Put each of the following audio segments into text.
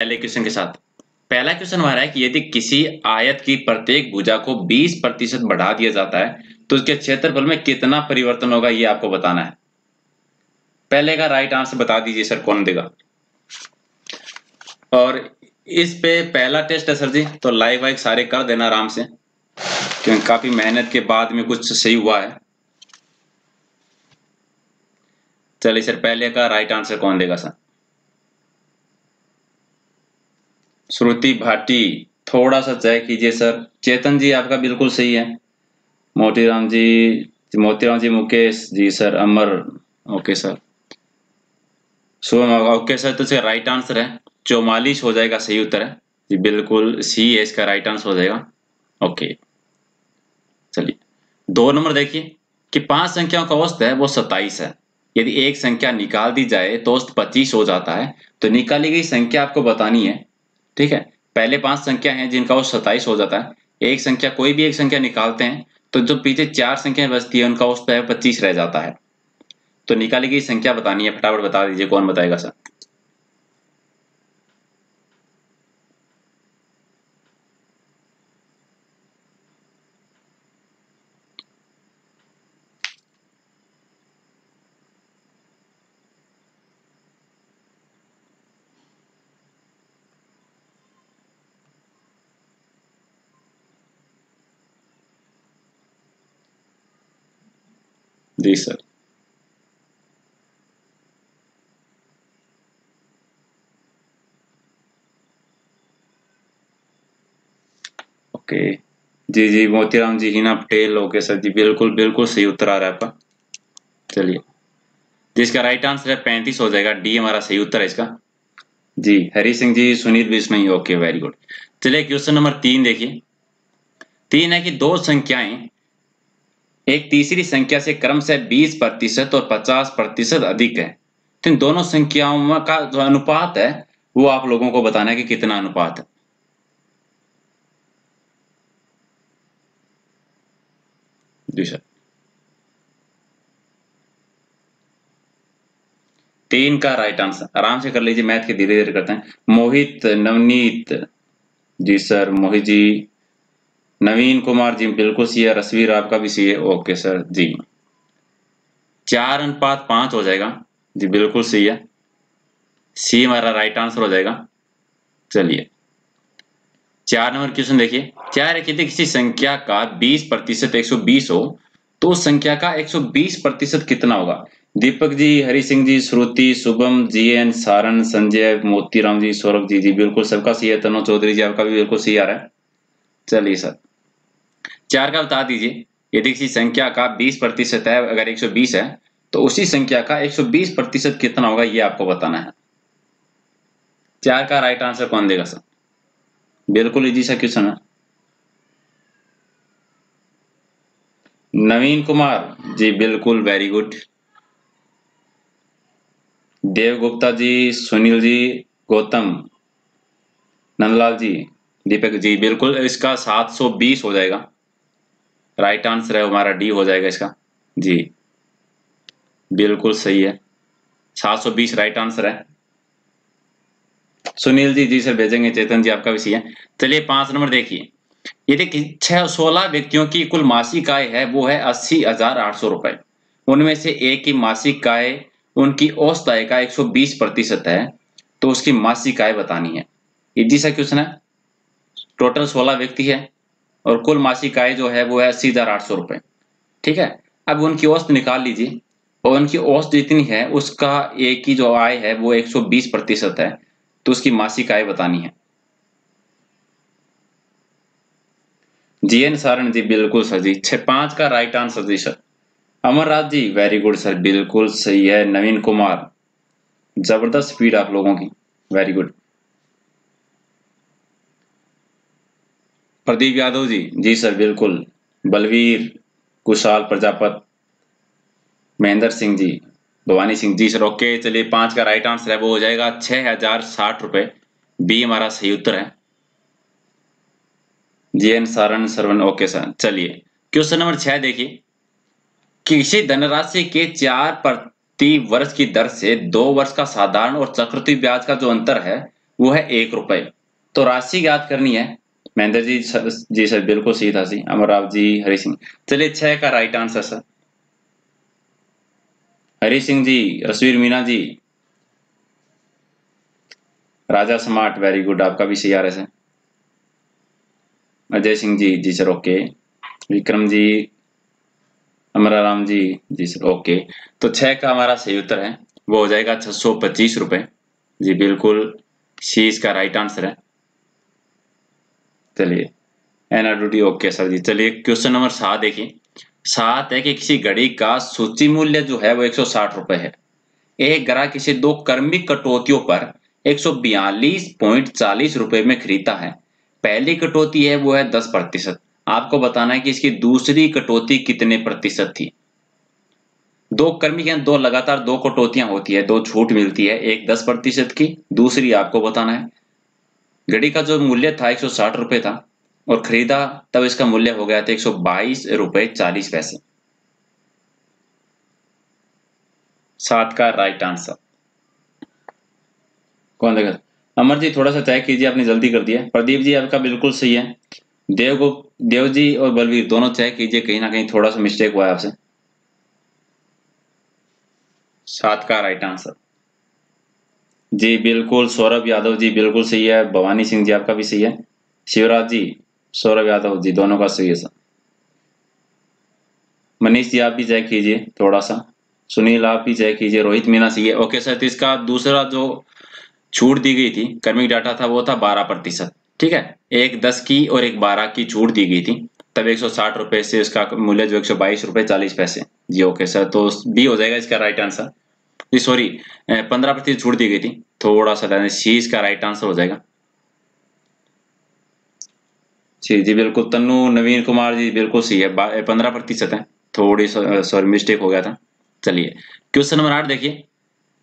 पहले क्वेश्चन के साथ। पहला क्वेश्चन हमारा है कि यदि किसी आयत की प्रत्येक भुजा को 20 प्रतिशत बढ़ा दिया जाता है तो उसके क्षेत्रफल में कितना परिवर्तन होगा, ये आपको बताना है। पहले का राइट आंसर बता दीजिए सर, कौन देगा? और इस पे पहला टेस्ट है सर जी तो लाइव वाइव सारे कर देना आराम से, क्योंकि काफ़ी मेहनत के बाद में कुछ सही हुआ है। चलिए सर, पहले का राइट आंसर कौन देगा सर? श्रुति भाटी, थोड़ा सा चेक कीजिए सर। चेतन जी, आपका बिल्कुल सही है। Motiram ji Motiram ji Mukesh ji sir, Amar. Okay sir. Shubham okay sir तो इसका राइट आंसर है। चौवालीस हो जाएगा, सही उत्तर है। जी, बिल्कुल सी है, इसका राइट आंसर हो जाएगा। ओके। चलिए। दो नंबर देखिए, कि पाँच संख्याओं का औसत है, वो सत्ताईस है। यदि एक संख्या निकाल दी जाए तो औसत पच्चीस हो जाता है। तो निकाली गई संख्या आपको बतानी है ठीक है? पहले पाँच संख्या हैं जिनका वो सताइस हो जाता है। एक संख्या, कोई भी एक संख्या निकालते हैं तो जो पीछे चार संख्या बचती है, उनका उस पच्चीस रह जाता है। तो निकाली गई संख्या बतानी है, फटाफट बता दीजिए, कौन बताएगा सर? जी सर ओके जी जी, मोतीराम जी, हिना पटेल, ओके सर जी, बिल्कुल बिल्कुल सही उत्तर आ रहा है आपका। चलिए। जिसका राइट आंसर है पैंतीस हो जाएगा। डी हमारा सही उत्तर है इसका। जी, Hari Singh ji Sunil Bishnoi okay very good चलिए क्वेश्चन नंबर तीन देखिए। तीन है कि दो संख्याएँ एक तीसरी संख्या से क्रम से 20 प्रतिशत और 50 प्रतिशत अधिक है। तो इन दोनों संख्याओं का जो अनुपात है, वो आप लोगों को बताना है कि कितना अनुपात है। तीन का राइट आंसर आराम से कर लीजिए, मैथ के धीरे धीरे करते हैं। मोहित, नवनीत। जी सर, मोहित जी। नवीन कुमार जी, बिल्कुल सी है, रसवीर आपका भी सी है। ओके सर, जी। चार अनुपात पाँच हो जाएगा। जी, बिल्कुल सही है। सी हमारा राइट आंसर हो जाएगा। चलिए। चार नंबर क्वेश्चन देखिए। चार है कि किसी संख्या का 20 प्रतिशत एक सौ बीस हो तो उस संख्या का 120 प्रतिशत कितना होगा? दीपक जी, हरि सिंह जी, श्रुति, शुभम, जी एन सारण संजय, मोतीराम जी, सौरभ जी जी, बिल्कुल सबका सही है। तनो चौधरी जी, आपका भी बिल्कुल सही आ रहा है। चलिए सर। चार का बता दीजिए। यदि किसी संख्या का 20 प्रतिशत है, अगर 120 है तो उसी संख्या का 120 प्रतिशत कितना होगा, ये आपको बताना है। चार का राइट आंसर कौन देगा सर? बिल्कुल इजी सा क्वेश्चन है। नवीन कुमार, जी बिल्कुल वेरी गुड देव गुप्ता जी, सुनील जी, गौतम। नंदलाल जी, दीपक जी, बिल्कुल इसका 720 हो जाएगा। राइट आंसर है, हमारा डी हो जाएगा इसका। जी। बिल्कुल सही है। 720 राइट आंसर है। सुनील जी जी सर, भेजेंगे। चेतन जी, आपका सही है। चलिए, पाँच नंबर देखिए। ये देखिए, छह सोलह व्यक्तियों की कुल मासिक आय है, वो है अस्सी हज़ार आठ सौ रुपए। उनमें से एक की मासिक आय, उनकी औसत आय का 120 प्रतिशत है तो उसकी मासिक आय बतानी है। इजी सा क्वेश्चन है। टोटल सोलह व्यक्ति है। और कुल मासिक आय जो है वो है अस्सी हज़ार आठ सौ रुपए। ठीक है? अब उनकी औसत निकाल लीजिए। और उनकी औसत जितनी है, उसका एक की जो आय है वो 120 प्रतिशत है। तो उसकी मासिक आय बतानी है। जी एन सारण जी, बिल्कुल सर जी। छह पाँच का राइट आंसर जी sir. Amar Raj ji, very good sir. बिल्कुल सही है। नवीन कुमार। ज़बरदस्त स्पीड आप लोगों की। Very good. प्रदीप यादव जी। जी सर, बिल्कुल। बलवीर, कुशाल, प्रजापत, महेंद्र सिंह जी, भवानी सिंह। जी सर, ओके, चलिए पाँच का राइट आंसर है, वो हो जाएगा छह हज़ार साठ रुपए। बी हमारा सही उत्तर है। G N Saran Sarwan, okay sir, चलिए। क्वेश्चन नंबर छह देखिए। किसी धनराशि के चार प्रति वर्ष की दर से दो वर्ष का साधारण और चक्रवृद्धि ब्याज का जो अंतर है, वो है एक रुपए। तो राशि याद करनी है महेंद्र जी सर, जी सर बिल्कुल सही था जी। अमरराव जी हरि सिंह। चलिए छह का right answer sir Hari Singh ji Rasveer Meena ji. Raja smart very good आपका भी सही आर एस है अजय सिंह जी जी सर ओके विक्रम जी अमराराम जी जी सर ओके तो छह का हमारा सही उत्तर है। वो हो जाएगा छह सौ पच्चीस रुपए। जी बिल्कुल सी इसका राइट आंसर है। चलिए। एनआरडी ओके सर जी। चलिए क्वेश्चन नंबर सात देखिए। सात है कि किसी घड़ी का सूची मूल्य जो है वो एक सौ साठ रुपए है। एक ग्राहक किसी दो कर्मिक कटौतियों पर एक सौ रुपए में खरीदता है। पहली कटौती है, वो है दस प्रतिशत। आपको बताना है कि इसकी दूसरी कटौती कितने प्रतिशत थी? दो कर्मी के दो लगातार दो कटौतियाँ होती है, दो छूट मिलती है, एक दस प्रतिशत की, दूसरी आपको बताना है। घड़ी का जो मूल्य था एक सौ साठ रुपए था और खरीदा, तब इसका मूल्य हो गया था एक सौ बाईस रुपए चालीस पैसे। सात का राइट आंसर कौन देखा अमर जी, थोड़ा सा तय कीजिए, आपने जल्दी कर दिया। प्रदीप जी, आपका बिल्कुल सही है। देव को देव जी और बलवीर, दोनों चेक कीजिए, कहीं ना कहीं थोड़ा सा मिस्टेक हुआ है आपसे। सात का राइट आंसर जी, बिल्कुल। सौरभ यादव जी, बिल्कुल सही है। भवानी सिंह जी आपका भी सही है। शिवराज जी, सौरभ यादव जी, दोनों का सही है सर। मनीष जी, आप भी चेक कीजिए थोड़ा सा सुनील, आप भी चेक कीजिए। रोहित मीना सही है। ओके सर तो इसका दूसरा जो छूट दी गई थी, कर्मिक डाटा था, वो था बारह प्रतिशत। ठीक है? एक दस की और एक बारह की छूट दी गई थी। तब एक सौ साठ रुपए से उसका मूल्य जो एक सौ बाईस रुपए चालीस पैसे। जी, ओके सर तो बी हो जाएगा इसका राइट आंसर। सॉरी पंद्रह प्रतिशत छूट दी गई थी। थोड़ा सा सी इसका राइट आंसर हो जाएगा। जी जी, बिल्कुल, तन्नू, नवीन कुमार जी, बिल्कुल सही है। पंद्रह प्रतिशत है। थोड़ी सॉरी मिस्टेक हो गया था। चलिए क्वेश्चन नंबर आठ देखिए।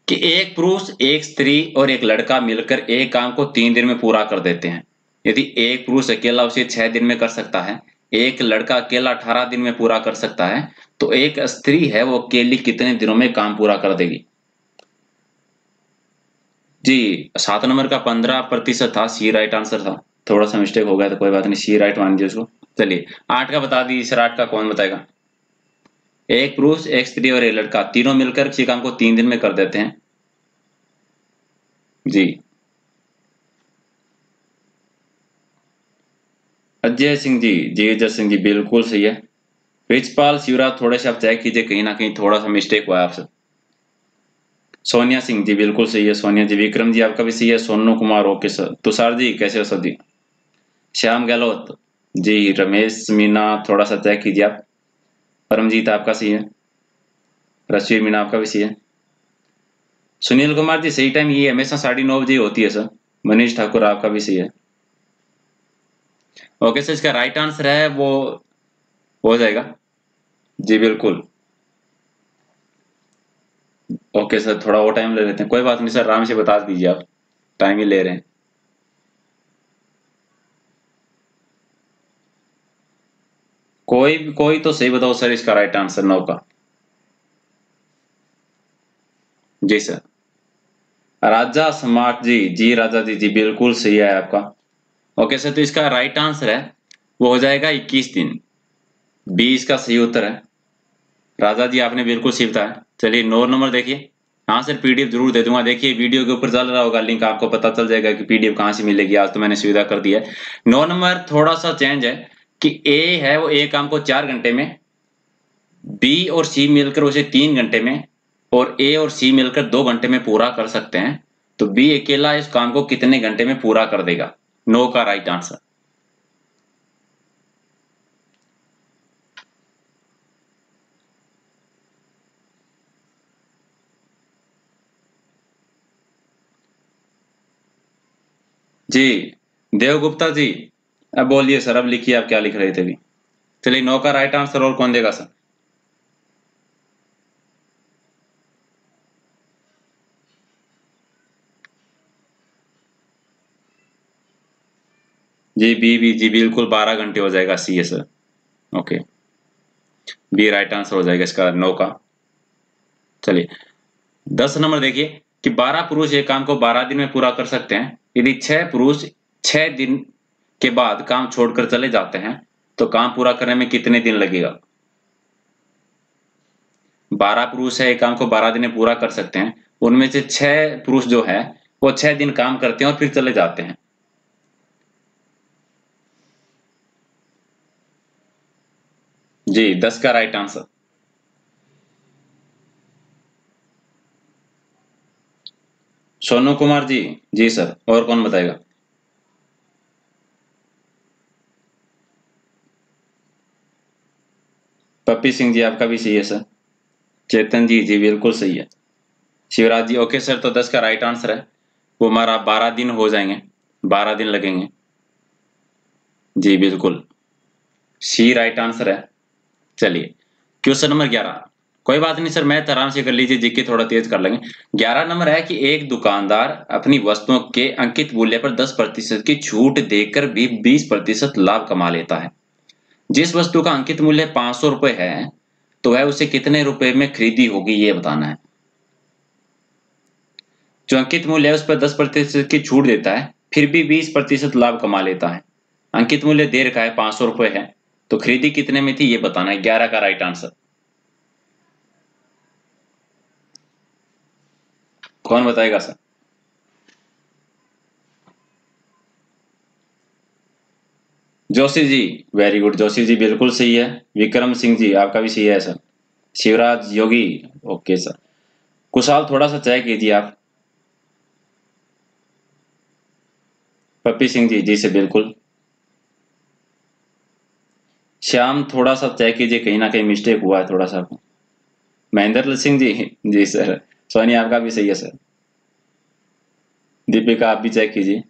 कि एक पुरुष, एक स्त्री और एक लड़का मिलकर एक काम को तीन दिन में पूरा कर देते हैं। यदि एक पुरुष अकेला उसे छह दिन में कर सकता है एक लड़का अकेला अठारह दिन में पूरा कर सकता है तो एक स्त्री है, वो अकेली कितने दिनों में काम पूरा कर देगी? जी, सात नंबर का पंद्रह प्रतिशत था सी राइट आंसर था। थोड़ा सा मिस्टेक हो गया तो कोई बात नहीं सी राइट मान दीजिए उसको। चलिए, आठ का बता दीजिए सर आठ का कौन बताएगा? एक पुरुष, एक स्त्री और एक लड़का, तीनों मिलकर किसी काम को तीन दिन में कर देते हैं। जी। अजय सिंह जी जी अजय सिंह जी बिल्कुल सही है। रिचपाल शिवराज थोड़े से आप चेक कीजिए, कहीं ना कहीं थोड़ा सा मिस्टेक हुआ है आपसे। सोनिया सिंह जी बिल्कुल सही है, सोनिया जी। विक्रम जी आपका भी सही है, सोनू कुमार ओके सर। तुषार जी, कैसे हो सर जी? श्याम गहलोत जी, रमेश मीना, थोड़ा सा चेक कीजिए आप। परमजीत आपका सही है। रश्वी मीना आपका भी सही है। सुनील कुमार जी, सही टाइम ये हमेशा साढ़े नौ बजे होती है सर। मनीष ठाकुर आपका भी सही है। ओके सर इसका राइट आंसर है, वो, हो जाएगा। जी, बिल्कुल। ओके सर थोड़ा और टाइम ले लेते हैं। कोई बात नहीं सर आराम से बता दीजिए आप। टाइम ही ले रहे हैं। कोई कोई तो सही बताओ सर इसका राइट आंसर नौ का। जी सर राजा स्मार्ट जी। जी, राजा जी जी, बिल्कुल सही है आपका। ओके सर तो इसका राइट आंसर है, वो हो जाएगा 21 दिन। बी इसका सही उत्तर है। राजा जी, आपने बिल्कुल सही बताया। चलिए, नौ नंबर देखिए। हाँ सर पीडीएफ ज़रूर दे दूँगा। देखिए, वीडियो के ऊपर चल रहा होगा लिंक आपको पता चल जाएगा कि पीडीएफ कहाँ से मिलेगी। आज तो मैंने सुविधा कर दी है। नौ नंबर थोड़ा सा चेंज है कि ए है वो ए काम को चार घंटे में बी और सी मिलकर उसे तीन घंटे में और ए और सी मिलकर दो घंटे में पूरा कर सकते हैं। तो बी अकेला इस काम को कितने घंटे में पूरा कर देगा? नो का राइट आंसर जी देवगुप्ता जी, अब बोलिए सर, अब लिखिए आप क्या लिख रहे थे अभी? चलिए नो का राइट आंसर और कौन देगा सर? जी, बी बी, जी, बिल्कुल बारह घंटे हो जाएगा सी है sir okay B right answer हो जाएगा इसका नो का. चलिए. दस नंबर देखिए कि बारह पुरुष एक काम को बारह दिन में पूरा कर सकते हैं. यदि छह पुरुष छह दिन के बाद काम छोड़कर चले जाते हैं तो काम पूरा करने में कितने दिन लगेगा? बारह पुरुष है, एक काम को बारह दिन में पूरा कर सकते हैं. उनमें से छह पुरुष जो है, वो छह दिन काम करते हैं और फिर चले जाते हैं. जी, दस का राइट आंसर सोनू कुमार जी जी सर, और कौन बताएगा? पप्पी सिंह जी, आपका भी सही है सर. चेतन जी जी बिल्कुल सही है. शिवराज जी ओके सर तो दस का राइट आंसर है. वो हमारा बारह दिन हो जाएँगे. बारह दिन लगेंगे. जी बिल्कुल. सी राइट आंसर है. चलिए। क्वेश्चन नंबर ग्यारह। कोई बात नहीं, सर मैथ आराम से कर लीजिए जीके थोड़ा तेज कर लेंगे। ग्यारह नंबर है कि एक दुकानदार अपनी वस्तुओं के अंकित मूल्य पर दस प्रतिशत की छूट देकर भी बीस प्रतिशत लाभ कमा लेता है। जिस वस्तु का अंकित मूल्य पाँच सौ रुपए है तो वह उसे कितने रुपए में खरीदी होगी, ये बताना है। जो अंकित मूल्य है, उस पर दस प्रतिशत की छूट देता है, फिर भी बीस प्रतिशत लाभ कमा लेता है। अंकित मूल्य दे रखा है, पाँच सौ है। तो खरीदी कितने में थी, ये बताना है, ग्यारह का राइट आंसर कौन बताएगा sir? Joshi ji very good Joshi ji बिल्कुल सही है। विक्रम सिंह जी, आपका भी सही है, sir. Shivraj Yogi okay sir Kushal, थोड़ा सा चेक कीजिए आप। पप्पी सिंह जी जी से बिल्कुल। श्याम थोड़ा सा चेक कीजिए, कहीं ना कहीं मिस्टेक हुआ है थोड़ा सा। महेंद्र सिंह जी जी सर सोनी आपका भी सही है सर दीपिका आप भी चेक कीजिए।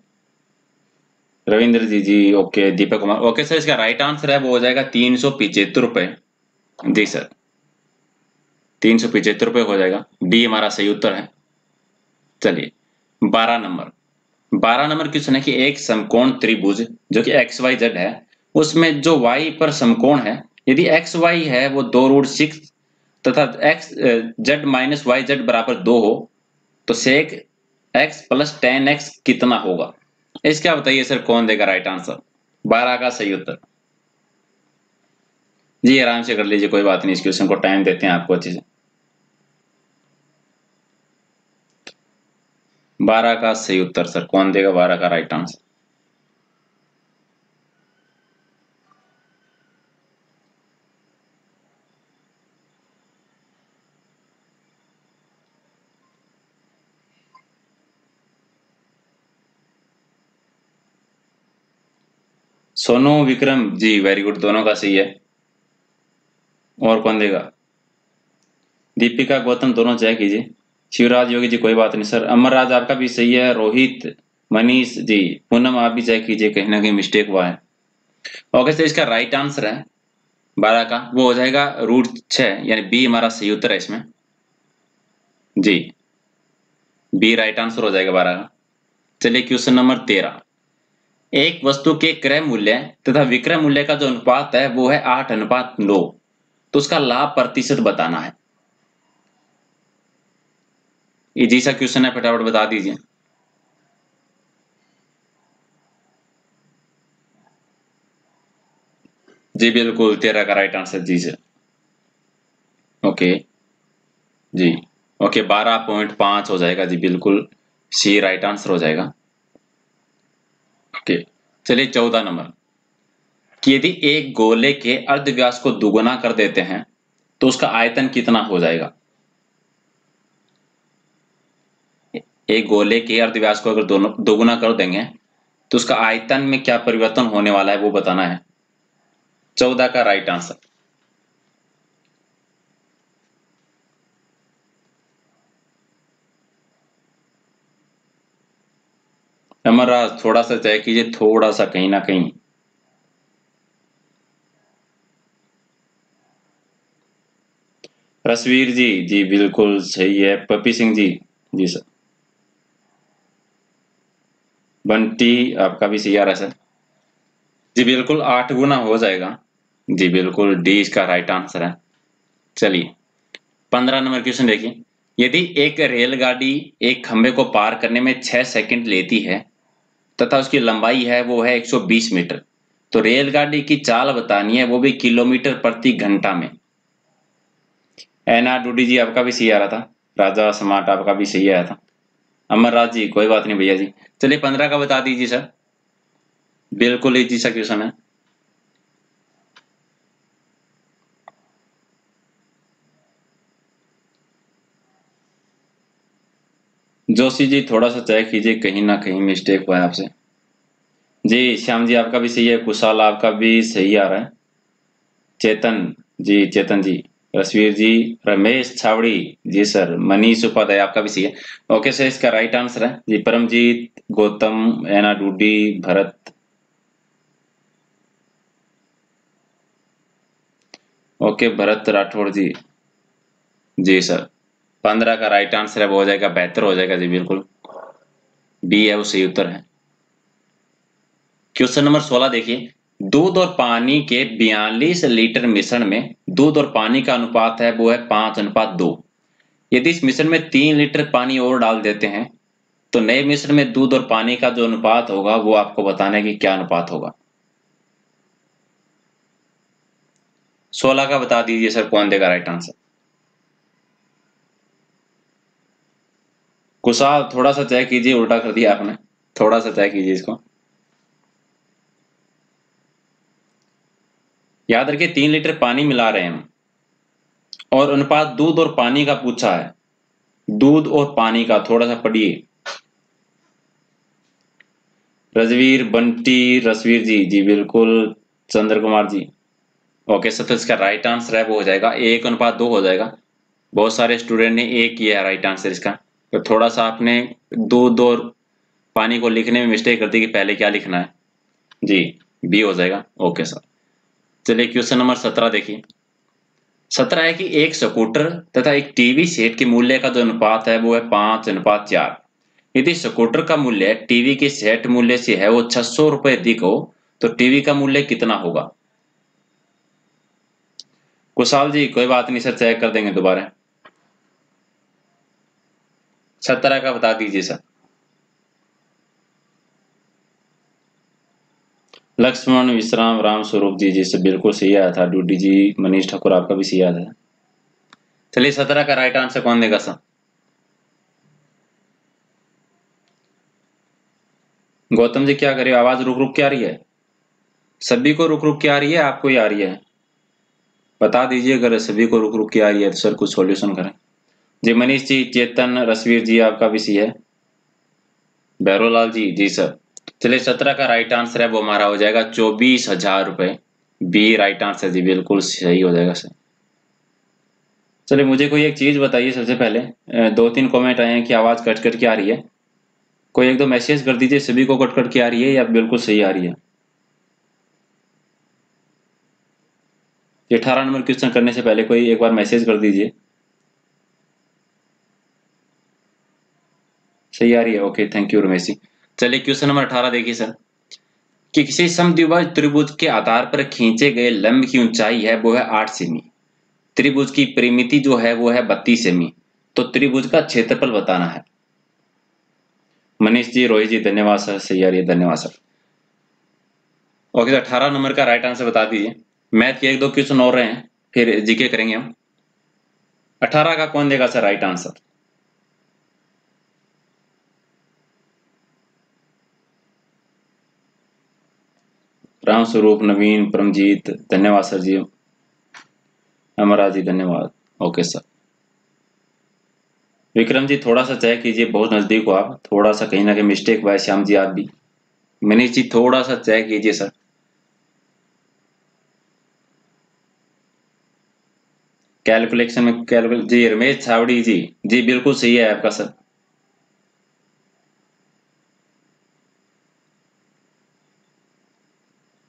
रविंद्र जी जी okay Deepak Kumar. Okay sir इसका राइट आंसर है, वो हो जाएगा तीन सौ पिछहत्तर रुपए। जी सर तीन सौ पिछहत्तर रुपए हो जाएगा। डी हमारा सही उत्तर है। चलिए, बारह नंबर। बारह नंबर क्वेश्चन है कि एक समकोण त्रिभुज, जो कि एक्स वाई जेड है उसमें जो वाई पर समकोण है, यदि एक्स वाई है, वो दो रूट सिक्स तथा X Z minus Y Z बराबर दो हो तो sec X plus ten X कितना होगा? इसका बताइए सर, कौन देगा राइट आंसर बारह का सही उत्तर। जी, आराम से कर लीजिए, कोई बात नहीं, इस क्वेश्चन को टाइम देते हैं आपको अच्छे से। बारह का सही उत्तर, सर, कौन देगा बारह का right answer Sonu, Vikram, ji very good दोनों का सही है। और कौन देगा? दीपिका, गौतम, दोनों चेक कीजिए। शिवराज योगी जी, कोई बात नहीं, सर। अमरराज आपका भी सही है। रोहित, मनीष, जी, पूनम, आप भी चेक कीजिए। कहीं ना कहीं मिस्टेक हुआ है। ओके सर इसका राइट आंसर है। बारह का। वो हो जाएगा रूट छ यानी बी हमारा सही उत्तर है इसमें। जी। बी राइट आंसर हो जाएगा बारह का। चलिए क्वेश्चन नंबर तेरह। एक वस्तु के क्रय मूल्य तथा विक्रय मूल्य का जो अनुपात है, वो है आठ अनुपात नौ। तो उसका लाभ प्रतिशत बताना है। इजी सा क्वेश्चन है, फटाफट बता दीजिए। जी, बिल्कुल तेरह का राइट आंसर जी सर ओके जी। ओके बारह पॉइंट पाँच हो जाएगा, जी, बिल्कुल। सी राइट आंसर हो जाएगा। ओके चलिए चौदह नंबर। कि यदि एक गोले के अर्धव्यास को दुगुना कर देते हैं तो उसका आयतन कितना हो जाएगा? एक गोले के अर्धव्यास को अगर दोनों दोगुना कर देंगे तो उसका आयतन में क्या परिवर्तन होने वाला है वो बताना है। चौदह का राइट आंसर। अमरराज थोड़ा सा तय कीजिए, थोड़ा सा कहीं ना कहीं। रसवीर जी जी बिल्कुल सही है। पपी सिंह जी जी सर। बंटी, आपका भी सही आ रहा है, सर। जी बिल्कुल, आठ गुना हो जाएगा। जी बिल्कुल, डी इसका राइट आंसर है। चलिए, पंद्रह नंबर क्वेश्चन देखिए। यदि एक रेलगाड़ी एक खंबे को पार करने में छह सेकंड लेती है तथा उसकी लंबाई है, वो है 120 मीटर। तो रेलगाड़ी की चाल बतानी है, वो भी किलोमीटर प्रति घंटा में। एन आर डूडी जी, आपका भी सही आ रहा था। राजा समाट, आपका भी सही आया था। अमर राज जी, कोई बात नहीं भैया जी। चलिए पंद्रह का बता दीजिए, सर। बिल्कुल इजी सा क्वेश्चन है। जोशी जी, थोड़ा सा चेक कीजिए, कहीं ना कहीं मिस्टेक हुआ है आपसे। जी, श्याम जी, आपका भी सही है, कुशाल आपका भी सही आ रहा है। चेतन जी चेतन जी, रसवीर जी, रमेश छावड़ी, जी सर, मनीष उपाध्याय, आपका भी सही है। ओके सर, इसका राइट आंसर है। जी, परमजीत, गौतम, एना डूडी, भरत। ओके, भरत राठौड़ जी। जी सर। पंद्रह का राइट आंसर है, वो हो जाएगा बेहतर, हो जाएगा जी, बिल्कुल। बी है, वो सही उत्तर है। क्वेश्चन नंबर सोलह देखिए। दूध और पानी के बयालीस लीटर मिश्रण में दूध और पानी का अनुपात है, वो है पाँच अनुपात दो। यदि इस मिश्रण में तीन लीटर पानी और डाल देते हैं तो नए मिश्रण में दूध और पानी का जो अनुपात होगा, वो आपको बताना है कि क्या अनुपात होगा। सोलह का बता दीजिए सर, कौन देगा राइट आंसर कुशाल थोड़ा सा तय कीजिए, उल्टा कर दिया आपने। थोड़ा सा तय कीजिए इसको। याद रखिए, तीन लीटर पानी मिला रहे हैं और अनुपात दूध और पानी का पूछा है। दूध और पानी का, थोड़ा सा पढ़िए। रजवीर, बंटी, रसवीर जी। जी, बिल्कुल। चंद्र कुमार जी। ओके, सर तो इसका राइट आंसर है, वो हो जाएगा। एक अनुपात दो हो जाएगा। बहुत सारे स्टूडेंट ने एक किया है राइट आंसर इसका। तो थोड़ा सा आपने दूध और पानी को लिखने में मिस्टेक कर दी कि पहले क्या लिखना है। जी बी हो जाएगा। ओके सर चलिए क्वेश्चन नंबर सत्रह देखिए। सत्रह है कि एक स्कूटर तथा एक टीवी सेट के मूल्य का जो अनुपात है, वो है पाँच, अनुपात चार। यदि स्कूटर का मूल्य टीवी के सेट मूल्य से है, वो छह सौ रुपए अधिक हो तो टीवी का मूल्य कितना होगा? कुशाल जी, कोई बात नहीं सर चेक कर देंगे दोबारा। सत्रह का बता दीजिए सर। लक्ष्मण, विश्राम, राम स्वरूप जी जी से बिल्कुल सही आया था। डूडी जी, मनीष ठाकुर, आपका भी सही आया था। चलिए सत्रह का राइट आंसर कौन देगा सर? गौतम जी, क्या करे आवाज़ रुक रुक के आ रही है? सभी को रुक रुक के आ रही है? आपको ही आ रही है? बता दीजिए, अगर सभी को रुक रुक के आ रही है तो सर कुछ सॉल्यूशन करें। जी मनीष जी चेतन रसवीर जी आपका भी सी है। भैरोलाल जी जी सर। चलिए, सत्रह का राइट आंसर है, वो हमारा हो जाएगा चौबीस हज़ार रुपए। बी राइट आंसर जी, बिल्कुल सही हो जाएगा सर। चलिए, मुझे कोई एक चीज़ बताइए सबसे पहले। दो तीन कमेंट आए हैं कि आवाज़ कट कट के आ रही है। कोई एक दो मैसेज कर दीजिए, सभी को कट कट के आ रही है या बिल्कुल सही आ रही है? अठारह नंबर क्वेश्चन करने से पहले कोई एक बार मैसेज कर दीजिए। सही आ रही है। Okay thank you Ramesh ji. चलिए क्वेश्चन नंबर अठारह देखिए सर। कि किसी समद्विभाज त्रिभुज के आधार पर खींचे गए लंब की ऊंचाई है, वो है आठ सेमी। त्रिभुज की परिमिति जो है, वो है बत्तीस सेमी। तो त्रिभुज का क्षेत्रफल बताना है। मनीष जी, रोहित जी, धन्यवाद सर। सही आ रही है, धन्यवाद सर। ओके सर अठारह नंबर का राइट आंसर बता दीजिए। मैथ के एक दो क्वेश्चन और रहे हैं, फिर जीके करेंगे हम। अठारह का कौन देगा sir right answer Ram Swaroop नवीन परमजीत, धन्यवाद सर जी। अमरा जी धन्यवाद। Okay sir. विक्रम जी, थोड़ा सा चेक कीजिए, बहुत नज़दीक हो आप। थोड़ा सा कहीं ना कहीं मिस्टेक हुआ है श्याम जी, आप भी। मनीष जी, थोड़ा सा चेक कीजिए सर। कैलकुलेशन में कैलकुलेट जी, रमेश छावड़ी जी। जी, बिल्कुल सही है आपका सर।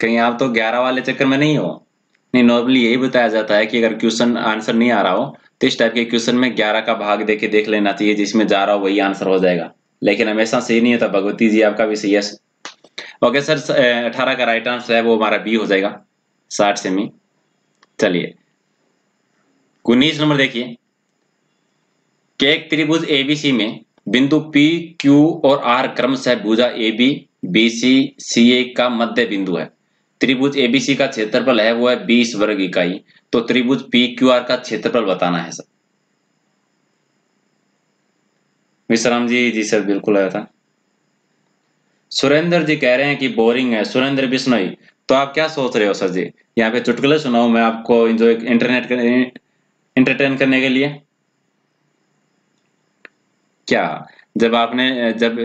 कहीं आप तो ग्यारह वाले चक्कर में नहीं हो। नहीं नॉर्मली यही बताया जाता है कि अगर क्वेश्चन आंसर नहीं आ रहा हो तो इस टाइप के क्वेश्चन में ग्यारह का भाग दे के देख लेना चाहिए, जिसमें जा रहा हो वही आंसर हो जाएगा। लेकिन हमेशा सही नहीं होता। भगवती जी, आपका भी सही है। ओके सर अठारह का राइट आंसर है, वो हमारा बी हो जाएगा। साठ सेमी चलिए। उन्नीस नंबर देखिए। कि एक त्रिभुज एबीसी में बिंदु पी क्यू और आर क्रमशः भुजा ए बी बी सी सी ए का मध्य बिंदु है। त्रिभुज एबीसी का क्षेत्रफल है, वो है बीस वर्ग इकाई। तो त्रिभुज पी क्यू आर का क्षेत्रफल बताना है सर। विश्राम जी जी सर, बिल्कुल आया था। सुरेंद्र जी कह रहे हैं कि बोरिंग है। सुरेंद्र बिश्नोई तो आप क्या सोच रहे हो सर जी? यहाँ पे चुटकुले सुनाओ मैं आपको जो इंटरनेट इंटरटेन करने के लिए? क्या? जब आपने, जब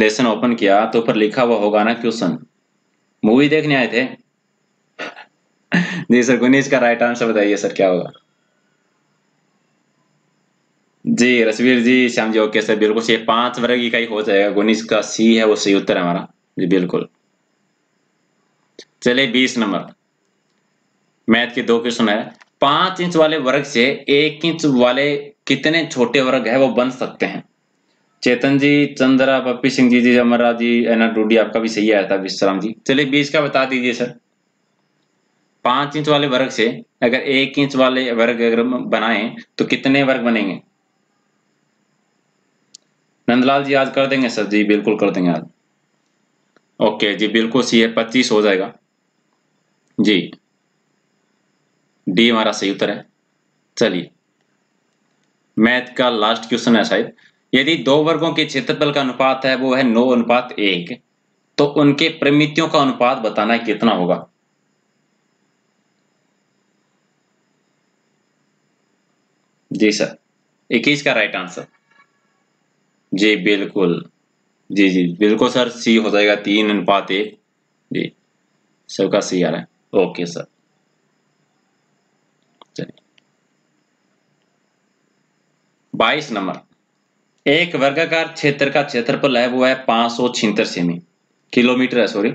लेसन ओपन किया तो ऊपर लिखा हुआ होगा ना क्वेश्चन। मूवी देखने आए थे? जी सर गुनीश का राइट आंसर बताइए सर, क्या होगा? जी, रसवीर जी, श्याम जी ओके सर बिल्कुल ये पाँच वर्ग इकाई हो जाएगा। गुनीश का सी है, वो सही उत्तर है हमारा। जी, बिल्कुल। चले बीस नंबर। मैथ के दो क्वेश्चन है। पाँच इंच वाले वर्ग से एक इंच वाले कितने छोटे वर्ग है, वो बन सकते हैं? चेतन जी, चंद्रा, पप्पी सिंह जी जी अमरा जी एना डूडी, आपका भी सही आया था विश्राम जी। चलिए बीस का बता दीजिए सर। पाँच इंच वाले वर्ग से अगर एक इंच वाले वर्ग अगर बनाए तो कितने वर्ग बनेंगे? नंदलाल जी, आज कर देंगे सर? जी, बिल्कुल कर देंगे आज। ओके जी, बिल्कुल सी है, पच्चीस हो जाएगा। जी। डी हमारा सही उत्तर है। चलिए। मैथ का लास्ट क्वेश्चन है शायद। यदि दो वर्गों के क्षेत्रफल का अनुपात है, वो है नौ अनुपात एक तो उनके प्रमितियों का अनुपात बताना कितना होगा? जी सर इक्कीस का राइट आंसर जी, बिल्कुल। जी जी, बिल्कुल सर सी हो जाएगा, तीन अनुपात एक। जी, सबका सी आ रहा है। ओके सर चलिए। बाईस नंबर। एक वर्गाकार क्षेत्र का क्षेत्रफल है, वो है पाँच सौ सेमी। किलोमीटर है सॉरी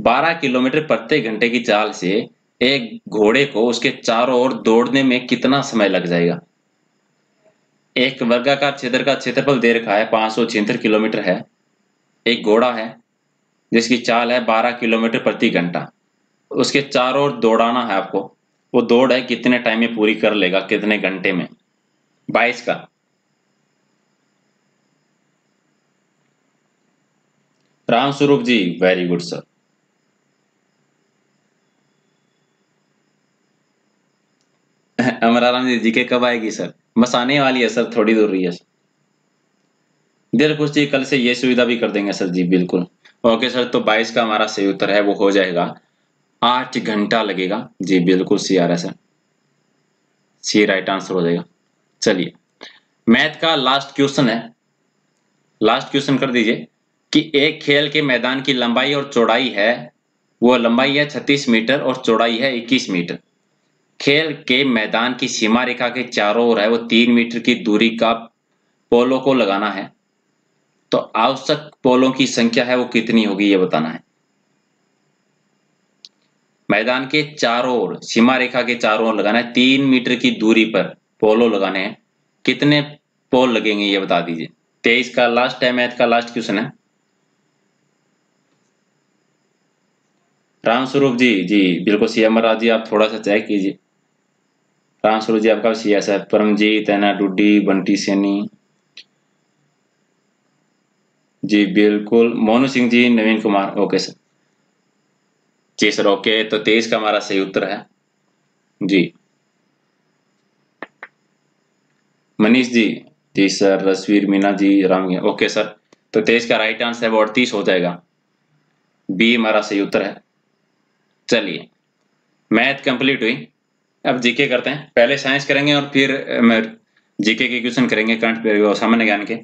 बारह किलोमीटर प्रति घंटे की चाल से एक घोड़े को उसके चारों ओर दौड़ने में कितना समय लग जाएगा? एक वर्गाकार क्षेत्र का क्षेत्रफल दे रखा है, पाँच सौ किलोमीटर है। एक घोड़ा है, जिसकी चाल है बारह किलोमीटर प्रति घंटा। उसके चारों ओर दौड़ाना है आपको। वो दौड़ है, कितने टाइम में पूरी कर लेगा, कितने घंटे में? बाईस का। Ram Swaroop ji very good sir Amararam ji जी के कब आएगी सर बस आने वाली है सर थोड़ी दूर रही है दिल खुश जी, कल से ये सुविधा भी कर देंगे सर जी, बिल्कुल. ओके सर तो 22 का हमारा सही उत्तर है, वो हो जाएगा. आठ घंटा लगेगा. जी, बिल्कुल सी आ रहा है. सर सी राइट आंसर हो जाएगा. चलिए. मैथ का लास्ट क्वेश्चन है. लास्ट क्वेश्चन कर दीजिए. कि एक खेल के मैदान की लंबाई और चौड़ाई है, वो लंबाई है 36 मीटर और चौड़ाई है 21 मीटर। खेल के मैदान की सीमा रेखा के चारों ओर है, वो तीन मीटर की दूरी का पोलो को लगाना है। तो आवश्यक पोलों की संख्या है, वो कितनी होगी ये बताना है। मैदान के चारों ओर सीमा रेखा के चारों ओर लगाना है, तीन मीटर की दूरी पर पोलो लगाने हैं। कितने पोल लगेंगे ये बता दीजिए। तेईस का लास्ट है, मैथ का लास्ट क्वेश्चन है। राम स्वरूप जी जी, बिल्कुल सी अमर जी, आप थोड़ा सा चेक कीजिए। राम स्वरूप जी, आपका सी एस है परमजीत है ना डुड्डी, बंटी सैनी। जी, बिल्कुल। मोनू सिंह जी, नवीन कुमार। ओके सर जी सर ओके तो तेईस का हमारा सही उत्तर है। जी। मनीष जी। जी sir Rasveer Meena ji, Ram okay sir तो तेईस का राइट आंसर है, वो अड़तीस हो जाएगा। बी हमारा सही उत्तर है। चलिए। मैथ कंप्लीट हुई। अब जीके करते हैं। पहले साइंस करेंगे और फिर जीके के क्वेश्चन करेंगे करंट सामान्य ज्ञान के।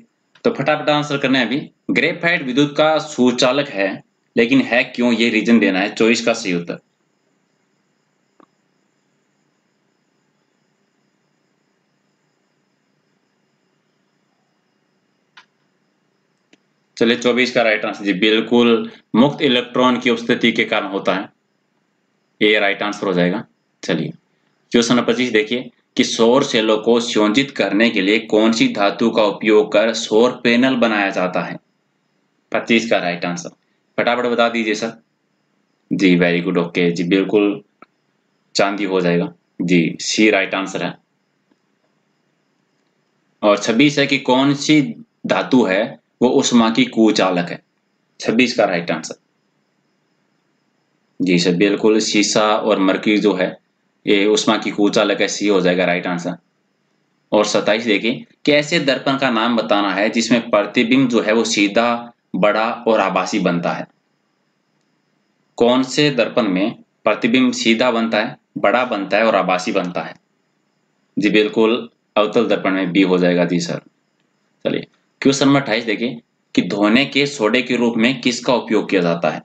तो फटाफट आंसर करने अभी। ग्रेफाइट विद्युत का सुचालक है, लेकिन है क्यों? ये रीजन देना है। चौबीस का सही उत्तर। चलिए, चौबीस का राइट आंसर जी। बिल्कुल मुक्त इलेक्ट्रॉन की उपस्थिति के कारण होता है। ये राइट आंसर हो जाएगा। चलिए। क्वेश्चन नंबर पच्चीस देखिए कि सौर सेलों को संयोजित करने के लिए कौन सी धातु का उपयोग कर सौर पैनल बनाया जाता है? पच्चीस का राइट आंसर फटाफट बता दीजिए सर। जी वेरी गुड ओके जी, बिल्कुल चांदी हो जाएगा। जी सी राइट आंसर है। और छब्बीस है कि कौन सी धातु है? वो उष्मा की कुचालक है। छब्बीस का राइट आंसर जी सर, बिल्कुल शीशा और मरकरी जो है, ये उष्मा की कूचा लगा सी हो जाएगा राइट आंसर और सताइस देखिए, कैसे दर्पण का नाम बताना है, जिसमें प्रतिबिंब जो है वो सीधा, बड़ा और आभासी बनता है? कौन से दर्पण में प्रतिबिंब सीधा बनता है, बड़ा बनता है और आभासी बनता है? जी बिल्कुल, अवतल दर्पण में बी हो जाएगा, जी सर. चलिए, क्वेश्चन नंबर अट्ठाईस देखिए, कि धोने के सोडे के रूप में किसका उपयोग किया जाता है?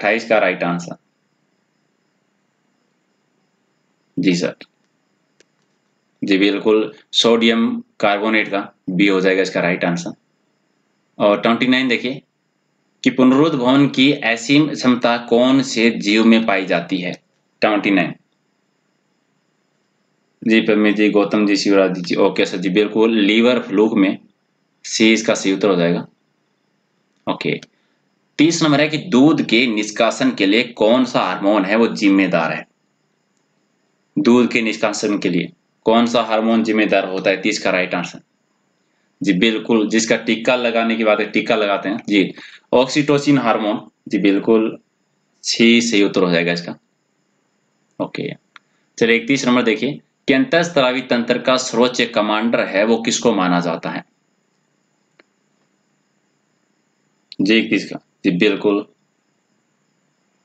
अट्ठाईस का राइट आंसर जी सर। जी, बिल्कुल। सोडियम कार्बोनेट का बी हो जाएगा इसका राइट आंसर और ट्वेंटी नाइन देखिए, कि पुनरुद्ध भवन की ऐसी क्षमता कौन से जीव में पाई जाती है? ट्वेंटी नाइन जी, परमित जी, गौतम जी, शिवराज जी ओके सर जी, बिल्कुल। लीवर फ्लूक में सी इसका सी उत्तर हो जाएगा। ओके। तीस नंबर है कि दूध के निष्कासन के लिए कौन सा हार्मोन है वो जिम्मेदार है? दूध के निष्कासन के लिए कौन सा हार्मोन जिम्मेदार होता है? तीस का राइट आंसर जी, बिल्कुल। जिसका टीका लगाने की बात है, टीका लगाते हैं। जी ऑक्सीटोसिन हार्मोन। जी, बिल्कुल। सी सही उत्तर हो जाएगा इसका। ओके। चलिए, इकतीस नंबर देखिए। कि अंतस्तरावी तंत्र का सर्वोच्च कमांडर है, वो किसको माना जाता है? जी, इकतीस का। जी, बिल्कुल।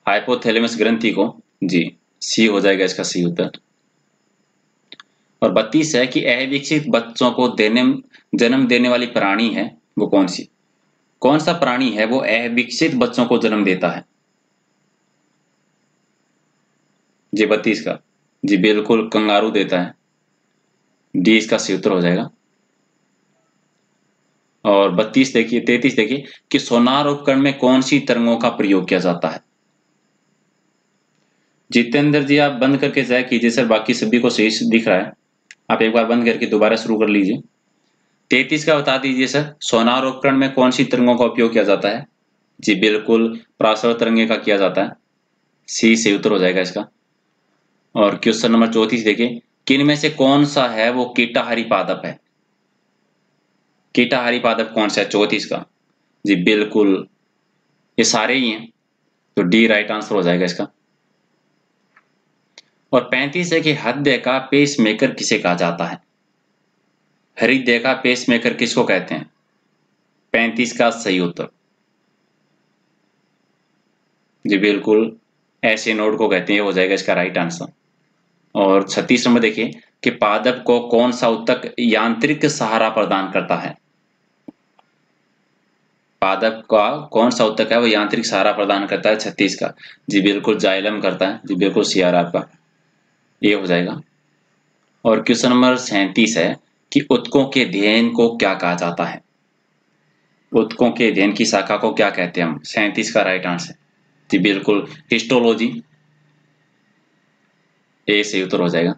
हाइपोथैलेमस ग्रंथि को, जी सी हो जाएगा इसका सी उत्तर। और बत्तीस है कि अविकसित बच्चों को देने, जन्म देने वाली प्राणी है, वो कौन सी? कौन सा प्राणी है वो अविकसित बच्चों को जन्म देता है? जी, बत्तीस का। जी, बिल्कुल कंगारू देता है। डी इसका सी उत्तर हो जाएगा। और बत्तीस देखिए, तैतीस देखिए कि सोनार उपकरण में कौन सी तरंगों का प्रयोग किया जाता है? जितेंद्र जी, आप बंद करके जाए कीजिए सर, बाकी सभी को सही दिख रहा है। आप एक बार बंद करके दोबारा शुरू कर लीजिए। तैतीस का बता दीजिए सर, सोनार उपकरण में कौन सी तरंगों का उपयोग किया जाता है? जी, बिल्कुल प्रासव तरंगे का किया जाता है। सी, से उत्तर हो जाएगा इसका। और क्वेश्चन नंबर चौतीस देखिए किन में से कौन सा है वो कीटाहारी पादप है? कीटाहारी पादप कौन सा है? चौतीस का। जी, बिल्कुल। ये सारे ही हैं तो डी राइट आंसर हो जाएगा इसका। और पैंतीस है कि हृदय का पेस मेकर किसे कहा जाता है? हृदय का पेस मेकर किसको कहते हैं? पैंतीस का सही उत्तर। जी, बिल्कुल। ऐसे नोड को कहते हैं हो जाएगा इसका राइट आंसर और छत्तीस नंबर देखिए, कि पादप को कौन सा उत्तक यांत्रिक सहारा प्रदान करता है? पादप का कौन सा उत्तक है, वो यांत्रिक सहारा प्रदान करता है छत्तीस का। जी बिल्कुल जाइलम करता है, जी बिल्कुल सियार आपका। ये हो जाएगा। और क्वेश्चन नंबर सैंतीस है कि उत्कों के अध्ययन को क्या कहा जाता है? उत्कों के अध्ययन की शाखा को क्या कहते हैं हम? सैंतीस का राइट आंसर जी बिल्कुल हिस्टोलॉजी ए से उत्तर हो जाएगा।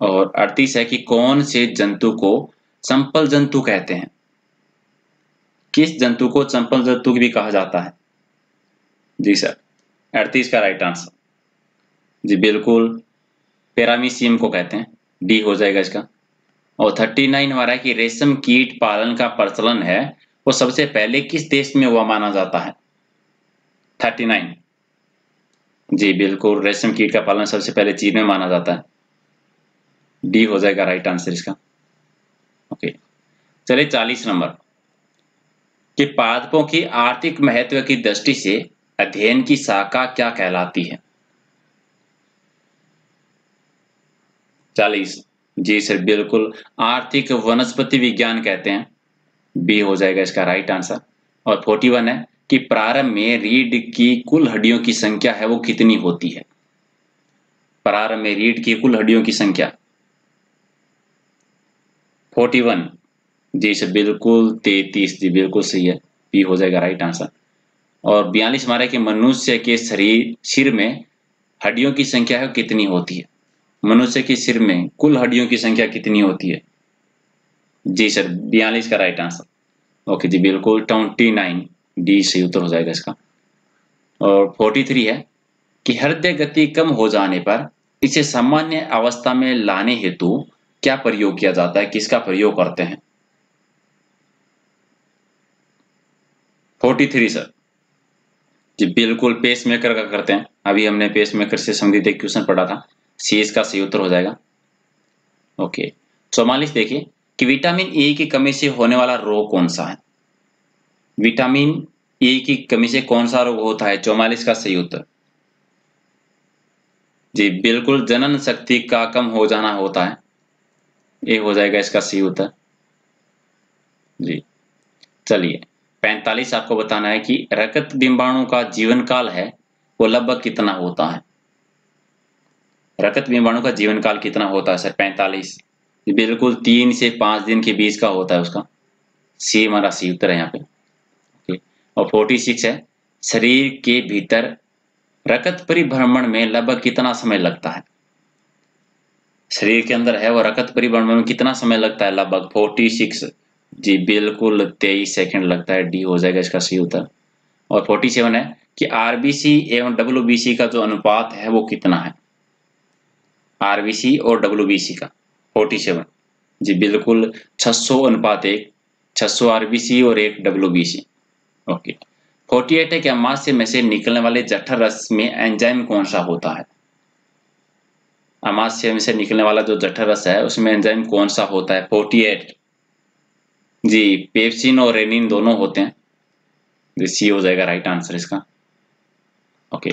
और अड़तीस है कि कौन से जंतु को संपल जंतु कहते हैं? किस जंतु को चंपल जंतु भी कहा जाता है? जी सर, अड़तीस का राइट आंसर जी, बिल्कुल। पेरामीसियम को कहते हैं। डी हो जाएगा इसका। और थर्टी नाइन हमारा है कि रेशम कीट पालन का प्रचलन है, वो सबसे पहले किस देश में हुआ माना जाता है? थर्टी नाइन जी, बिल्कुल। रेशम कीट का पालन सबसे पहले चीन में माना जाता है। डी हो जाएगा राइट आंसर इसका। ओके चलिए, चालीस नंबर। कि पादपों की आर्थिक महत्व की दृष्टि से अध्ययन की शाखा क्या कहलाती है? चालीस। जी सर, बिल्कुल। आर्थिक वनस्पति विज्ञान कहते हैं। बी हो जाएगा इसका राइट आंसर। और फोर्टी वन है कि प्रारंभ में रीढ़ की कुल हड्डियों की संख्या है, वो कितनी होती है? प्रारंभ में रीढ़ की कुल हड्डियों की संख्या। Forty one. जी सर, बिल्कुल तैतीस जी, बिल्कुल सही है। बी हो जाएगा राइट आंसर और बयालीस हमारा कि मनुष्य के शरीर, सिर में हड्डियों की संख्या कितनी होती है? मनुष्य के सिर में कुल हड्डियों की संख्या कितनी होती है? जी सर, बयालीस का राइट आंसर ओके जी, बिल्कुल ट्वेंटी नाइन डी सही उत्तर हो जाएगा इसका। और फोर्टी थ्री है कि हृदय गति कम हो जाने पर इसे सामान्य अवस्था में लाने हेतु क्या प्रयोग किया जाता है? किसका प्रयोग करते हैं? 43 सर जी, बिल्कुल पेस मेकर का करते हैं। अभी हमने पेस मेकर से संबंधित एक क्वेश्चन पढ़ा था। सी इसका सही उत्तर हो जाएगा। ओके चौवालीस देखिए, कि विटामिन ए की कमी से होने वाला रोग कौन सा है? विटामिन ए की कमी से कौन सा रोग होता है? चौवालीस का सही उत्तर। जी, बिल्कुल जनन शक्ति का कम हो जाना होता है। ये हो जाएगा इसका सही उत्तर। जी, चलिए। पैंतालीस आपको बताना है कि रक्त बिंबाणु का जीवन काल है, वो लगभग कितना होता है? रक्त बिंबाणु का जीवन काल कितना होता है सर? पैंतालीस। बिल्कुल तीन से पाँच दिन के बीच का होता है उसका। सी हमारा सी उत्तर है यहाँ पे। ओके। और फोर्टी सिक्स है। शरीर के भीतर रक्त परिभ्रमण में लगभग कितना समय लगता है? शरीर के अंदर है वो रक्त परिभ्रमण में कितना समय लगता है? लगभग फोर्टी सिक्स। जी, बिल्कुल तेईस सेकंड लगता है डी हो जाएगा इसका सही उत्तर। और फोर्टी सेवन है कि आरबीसी एवं डब्ल्यूबीसी का जो अनुपात है, वो कितना है? आरबीसी और डब्ल्यूबीसी का फोर्टी सेवन जी, बिल्कुल 600 अनुपात एक 600 आरबीसी और एक डब्ल्यूबीसी ओके। फोर्टी एट है कि अमाशय में से निकलने वाले जठर रस में एंजाइम कौन सा होता है? अमाशय में से निकलने वाला जो जठर रस है, उसमें एंजाइम कौन सा होता है? फोर्टी एट जी पेप्सिन और रेनिन दोनों होते हैं। सी हो जाएगा राइट आंसर इसका। ओके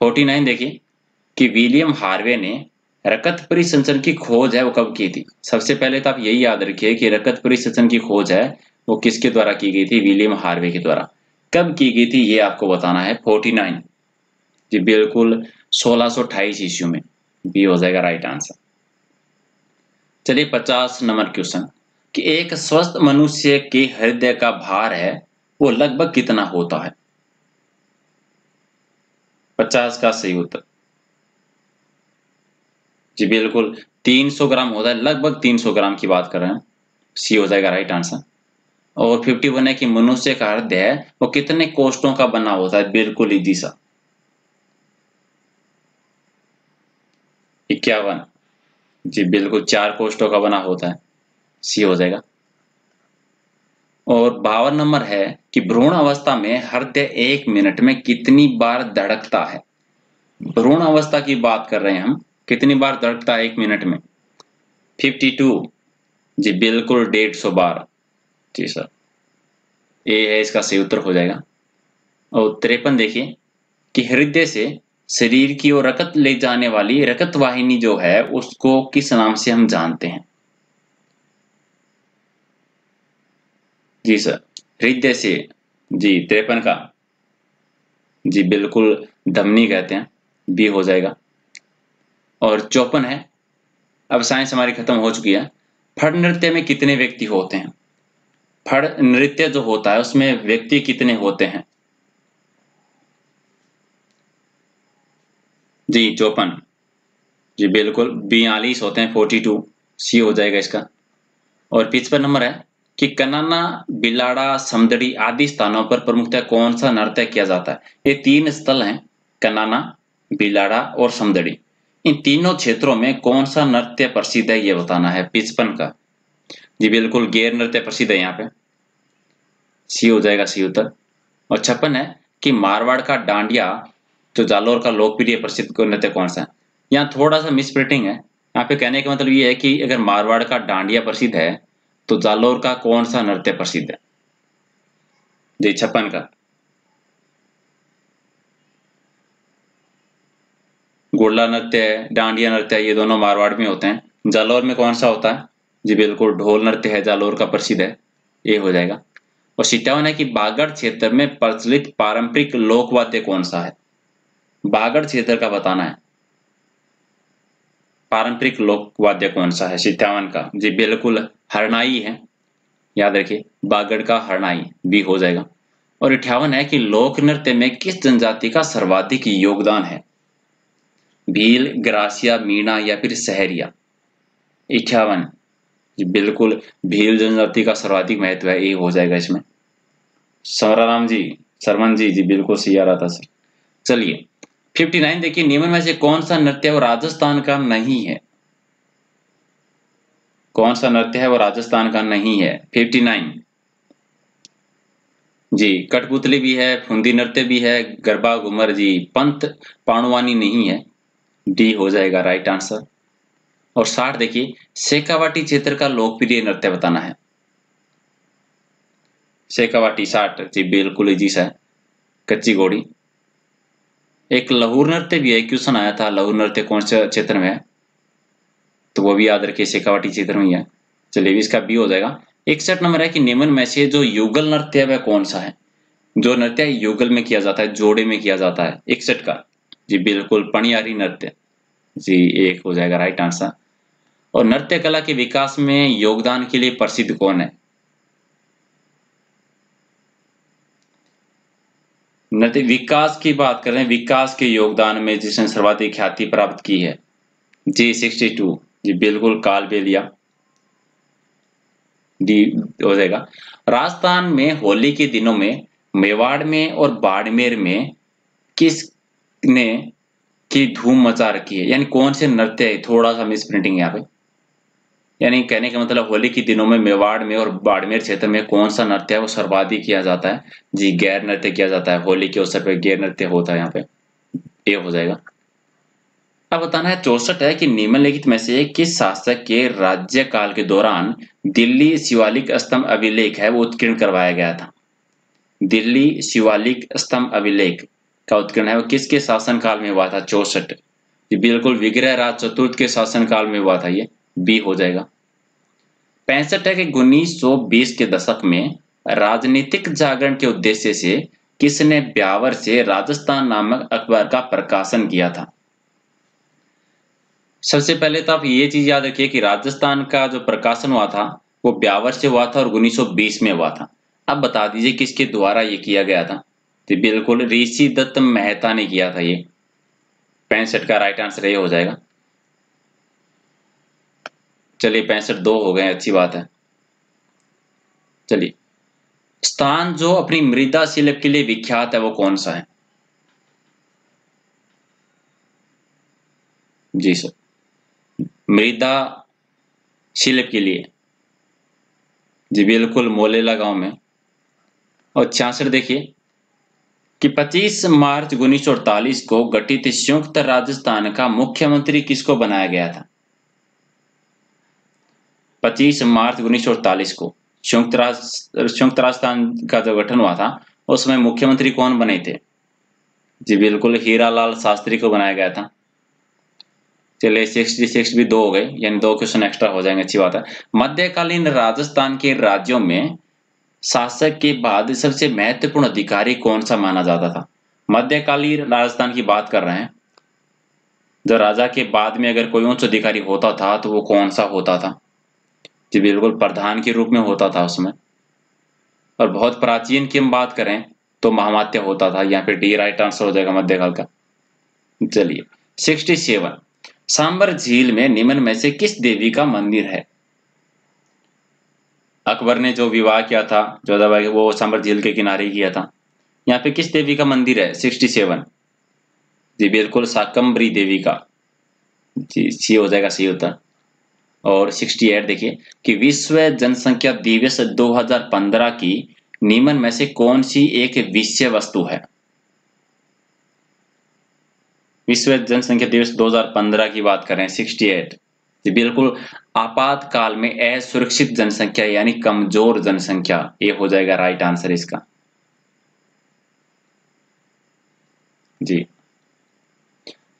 फोर्टी नाइन देखिए, कि विलियम हार्वे ने रकत परिसंचन की खोज है, वो कब की थी? सबसे पहले तो आप यही याद रखिए कि रकत परिसंचन की खोज है, वो किसके द्वारा की गई थी? विलियम हार्वे के द्वारा। कब की गई थी, ये आपको बताना है। फोर्टी नाइन जी, बिल्कुल सोलह सो अट्ठाईस ईस्यू में। बी हो जाएगा राइट आंसर चलिए पचास नंबर क्वेश्चन कि एक स्वस्थ मनुष्य के हृदय का भार है, वो लगभग कितना होता है? पचास का सही उत्तर। जी, बिल्कुल। 300 ग्राम होता है, लगभग 300 ग्राम की बात कर रहे हैं। सी हो जाएगा राइट आंसर। और 51 है कि मनुष्य का हृदय है, वो कितने कोष्टों का बना होता है? बिल्कुल इजी सा। इक्यावन। जी, बिल्कुल, चार कोष्टों का बना होता है। सी हो जाएगा। और बावन नंबर है कि भ्रूण अवस्था में हृदय एक मिनट में कितनी बार धड़कता है? भ्रूण अवस्था की बात कर रहे हैं हम। कितनी बार धड़कता है एक मिनट में? 52 जी, बिल्कुल डेढ़ सौ बार। जी सर। ये है, इसका सही उत्तर हो जाएगा। और तिरपन देखिए कि हृदय से शरीर की ओर रकत ले जाने वाली रकत वाहिनी जो है, उसको किस नाम से हम जानते हैं? जी सर। हृदय से जी, तिरपन का। जी, बिल्कुल धमनी कहते हैं। बी हो जाएगा। और चौपन है। अब साइंस हमारी खत्म हो चुकी है। फड़ नृत्य में कितने व्यक्ति होते हैं? फड़ नृत्य जो होता है, उसमें व्यक्ति कितने होते हैं? जी, चौपन। जी, बिल्कुल बयालीस होते हैं, फोर्टी टू। सी हो जाएगा इसका। और पिछपन नंबर है। कि कनाना, बिलाड़ा, समदड़ी आदि स्थानों पर प्रमुखतः कौन सा नृत्य किया जाता है? ये तीन स्थल हैं, कनाना, बिलाड़ा और समदड़ी। इन तीनों क्षेत्रों में कौन सा नृत्य प्रसिद्ध है, ये बताना है पिचपन का। जी, बिल्कुल गैर नृत्य प्रसिद्ध है यहाँ पे। सी हो जाएगा, सी उत्तर। और छप्पन है कि मारवाड़ का डांडिया, जो जालोर का लोकप्रिय प्रसिद्ध नृत्य कौन सा है? यहाँ थोड़ा सा मिसप्रिंटिंग है। यहाँ पे कहने का मतलब ये है कि अगर मारवाड़ का डांडिया प्रसिद्ध है तो जालोर का कौन सा नृत्य प्रसिद्ध है? जी, छप्पन का। गुड़ला नृत्य है, डांडिया नृत्य है, ये दोनों मारवाड़ में होते हैं। जालोर में कौन सा होता है? जी, बिल्कुल, ढोल नृत्य है, जालोर का प्रसिद्ध है। ये हो जाएगा। और सिटावन है कि बागड़ क्षेत्र में प्रचलित पारंपरिक लोकवाद्य कौन सा है? बागड़ क्षेत्र का बताना है। पारंपरिक लोकवाद्य कौन सा है? सिटावन का। जी, बिल्कुल हरनाई है। याद रखिए, बागड़ का हरनाई भी हो जाएगा। और इठावन है कि लोक नृत्य में किस जनजाति का सर्वाधिक योगदान है? भील, ग्रासिया, मीणा या फिर सहरिया? इक्यावन। बिल्कुल, भील जनजाति का सर्वाधिक महत्व है, ये हो जाएगा इसमें। सौराराम जी सरवन जी जी बिल्कुल सही आ रहा था, सर। चलिए 59 देखिए नियमन में से कौन सा नृत्य राजस्थान का नहीं है? कौन सा नृत्य है वो राजस्थान का नहीं है? 59 जी, कठपुतली भी है, फुंदी नृत्य भी है, गरबा, घुमर जी, पंत पाणुवानी नहीं है। डी हो जाएगा राइट आंसर और साठ देखिए, शेखावाटी क्षेत्र का लोकप्रिय नृत्य बताना है। शेखावाटी साठ, जी, बिल्कुल जी है। कच्ची घोड़ी। एक लहूर नृत्य भी है क्वेश्चन आया था? लहूर नृत्य कौन से क्षेत्र में है? तो वो भी याद रखिए शेखावाटी क्षेत्र में ही है चलिए भी इसका बी हो जाएगा। इकसठ नंबर है कि निम्न में से जो युगल नृत्य है, वह कौन सा है? जो नृत्य युगल में किया जाता है, जोड़े में किया जाता है, इकसठ का। जी, बिल्कुल पणियारी नृत्य। जी, एक हो जाएगा राइट आंसर और नृत्य कला के विकास में योगदान के लिए प्रसिद्ध कौन है? नृत्य, विकास की बात करें विकास के योगदान में जिसने सर्वाधिक ख्याति प्राप्त की है। जी सिक्सटी टू जी, बिल्कुल काल बेलिया डी हो जाएगा। राजस्थान में होली के दिनों में, मेवाड़ में और बाड़मेर में किस ने की धूम मचा रखी है? यानी कौन से नृत्य है? थोड़ा सा मिस प्रिंटिंग यहाँ पे। यानी कहने का मतलब होली के दिनों में मेवाड़ में और बाड़मेर क्षेत्र में कौन सा नृत्य है वो सर्वाधिक किया जाता है? जी, गैर नृत्य किया जाता है होली के अवसर पर गैर नृत्य होता है यहाँ पे। ये हो जाएगा। अब बताना है, चौसठ है कि निम्नलिखित में से किस शासक के राज्य काल के दौरान दिल्ली शिवालिक स्तंभ अभिलेख है वो उत्कीर्ण करवाया गया था? दिल्ली शिवालिक स्तंभ अभिलेख का उत्कीर्ण है वो किसके शासन काल में हुआ था? चौसठ। बिल्कुल विग्रह राज चतुर्थ के शासन काल में हुआ था, ये बी हो जाएगा। पैंसठ है कि उन्नीस के दशक में राजनीतिक जागरण के उद्देश्य से किसने ब्यावर से राजस्थान नामक अखबार का प्रकाशन किया था? सबसे पहले तो आप ये चीज़ याद रखिए कि राजस्थान का जो प्रकाशन हुआ था, वो ब्यावर से हुआ था और 1920 में हुआ था। अब बता दीजिए किसके द्वारा ये किया गया था। तो बिल्कुल ऋषि दत्त मेहता ने किया था ये। पैंसठ का राइट आंसर ये हो जाएगा। चलिए, पैंसठ दो हो गए, अच्छी बात है। चलिए, स्थान जो अपनी मृदा शिल्प के लिए विख्यात है, वो कौन सा है? जी सर। मृदा शिल्प के लिए। जी, बिल्कुल मोलेला गाँव में। और छियासठ देखिए कि 25 मार्च उन्नीस सौ अड़तालीस को गठित संयुक्त राजस्थान का मुख्यमंत्री किसको बनाया गया था? 25 मार्च उन्नीस सौ अड़तालीस को संयुक्त राष्ट्र संयुक्त राजस्थान का जो गठन हुआ था, उसमें मुख्यमंत्री कौन बने थे? जी, बिल्कुल हीरालाल शास्त्री को बनाया गया था। चलिए सिक्सटी सिक्स भी दो हो गए यानी दो क्वेश्चन एक्स्ट्रा हो जाएँगे, अच्छी बात है। मध्यकालीन राजस्थान के राज्यों में शासक के बाद सबसे महत्वपूर्ण अधिकारी कौन सा माना जाता था? मध्यकालीन राजस्थान की बात कर रहे हैं। जो राजा के बाद में अगर कोई उच्च अधिकारी होता था तो वो कौन सा होता था? जी, बिल्कुल प्रधान के रूप में होता था उसमें। और बहुत प्राचीन की हम बात करें तो महामात्य होता था, यहाँ पे डी राइट आंसर हो जाएगा मध्यकाल का। चलिए सिक्सटी सेवन सांबर झील में निम्न में से किस देवी का मंदिर है? अकबर ने जो विवाह किया था जोधाबाई वो सांबर झील के किनारे किया था। यहाँ पे किस देवी का मंदिर है? Sixty seven. जी, बिल्कुल साकम्बरी देवी का। जी, सी हो जाएगा, सी होता। और सिक्सटी एट देखिए, कि विश्व जनसंख्या दिवस 2015 की निम्न में से कौन सी एक विषय वस्तु है? विश्व जनसंख्या दिवस 2015 की बात करें 68 जी, बिल्कुल आपातकाल में असुरक्षित जनसंख्या यानी कमज़ोर जनसंख्या, ये हो जाएगा राइट आंसर इसका। जी।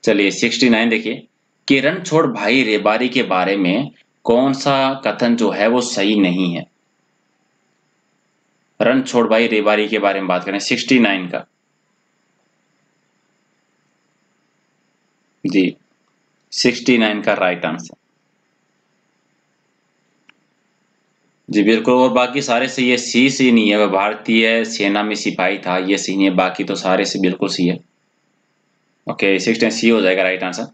चलिए 69 देखिए। किरण छोड़ भाई रेबारी के बारे में कौन सा कथन जो है वो सही नहीं है? रन छोड़ भाई रेबारी के बारे में बात करें 69 का। जी 69 का राइट आंसर जी, बिल्कुल, और बाकी सारे से ये सी सी नहीं है, वह भारतीय सेना में सिपाही था, ये सी नहीं है, बाकी तो सारे से बिल्कुल सी है। ओके सिक्सटीन सी हो जाएगा राइट आंसर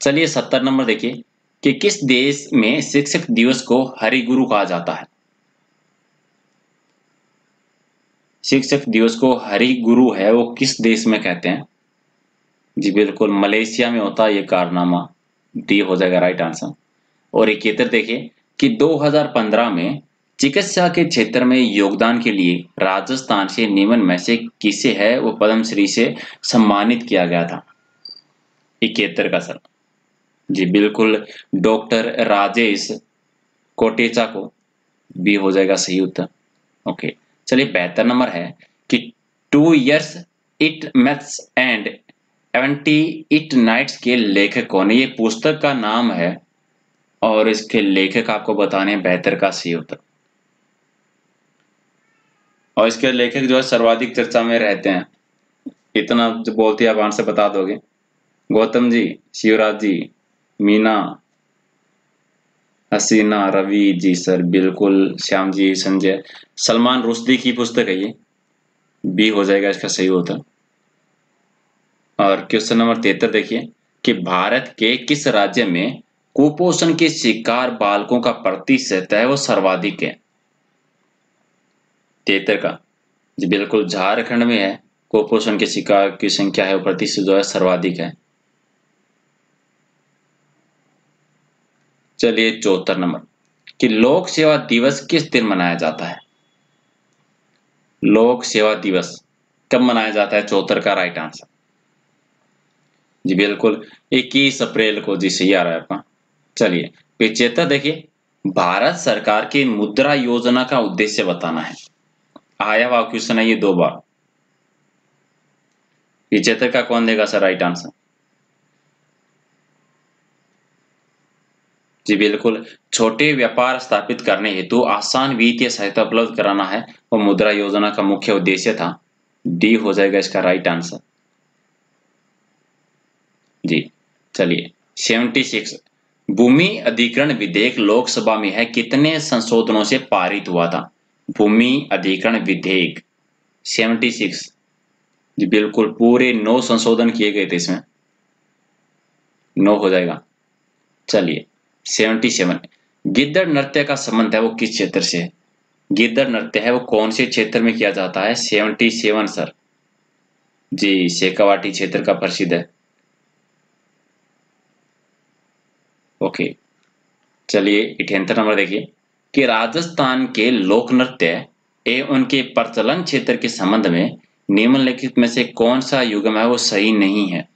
चलिए, सत्तर नंबर देखिए, कि किस देश में शिक्षक दिवस को हरि गुरु कहा जाता है? शिक्षक दिवस को हरि गुरु है, वो किस देश में कहते हैं? जी, बिल्कुल। मलेशिया में होता ये कारनामा। डी हो जाएगा राइट आंसर और एक इतर देखिए कि 2015 में चिकित्सा के क्षेत्र में योगदान के लिए राजस्थान से निम्न में से किसे है, वो पद्मश्री से सम्मानित किया गया था? इकहत्तर का सर। जी, बिल्कुल। डॉक्टर राजेश कोटेचा को भी हो जाएगा सही उत्तर। ओके चलिए बेहतर नंबर है कि two years eight months and twenty eight nights के लेखक कौन है? ये पुस्तक का नाम है और इसके लेखक आपको बताने बेहतर का सही होता और इसके लेखक जो है सर्वाधिक चर्चा में रहते हैं। इतना जो बोलते हैं आप आंसर बता दोगे। गौतम जी, शिवराज जी, मीना, हसीना, रवि जी सर, बिल्कुल श्याम जी, संजय। सलमान रुश्दी की पुस्तक है ये। बी हो जाएगा इसका सही उत्तर। और क्वेश्चन नंबर तिहत्तर देखिए, कि भारत के किस राज्य में कुपोषण के शिकार बालकों का प्रतिशत है, वो सर्वाधिक है? तिहत्तर का। जी बिल्कुल, झारखंड में है, कुपोषण के शिकार की संख्या है, वो प्रतिशत जो है सर्वाधिक है। चलिए चौहत्तर नंबर, कि लोक सेवा दिवस किस दिन मनाया जाता है? लोक सेवा दिवस कब मनाया जाता है? चौहत्तर का राइट आंसर। जी, बिल्कुल। इक्कीस अप्रैल को जी, सही आ रहा है आपका। चलिए पिछहत्तर देखिए। भारत सरकार की मुद्रा योजना का उद्देश्य बताना है। आया हुआ क्वेश्चन है ये दो बार। पिछहत्तर का कौन देगा सर राइट आंसर? जी, बिल्कुल। छोटे व्यापार स्थापित करने हेतु आसान वित्तीय सहायता उपलब्ध कराना है। और मुद्रा योजना का मुख्य उद्देश्य था। डी हो जाएगा इसका राइट आंसर। जी, चलिए। Seventy six. भूमि अधिकरण विधेयक लोकसभा में है, कितने संशोधनों से पारित हुआ था? भूमि अधिकरण विधेयक सेवेंटी सिक्स। जी, बिल्कुल, पूरे नौ संशोधन किए गए थे इसमें। नौ हो जाएगा। चलिए सेवेंटी सेवन। गिद्दड़ नृत्य का संबंध है वो किस क्षेत्र से? है गिद्दड़ नृत्य है वो कौन से क्षेत्र में किया जाता है? Seventy seven, sir. जी, शेखावाटी क्षेत्र का प्रसिद्ध है। ओके चलिए अठहत्तर नंबर देखिए। कि राजस्थान के लोक नृत्य एवं उनके प्रचलन क्षेत्र के संबंध में निम्नलिखित में से कौन सा युगम है, वो सही नहीं है।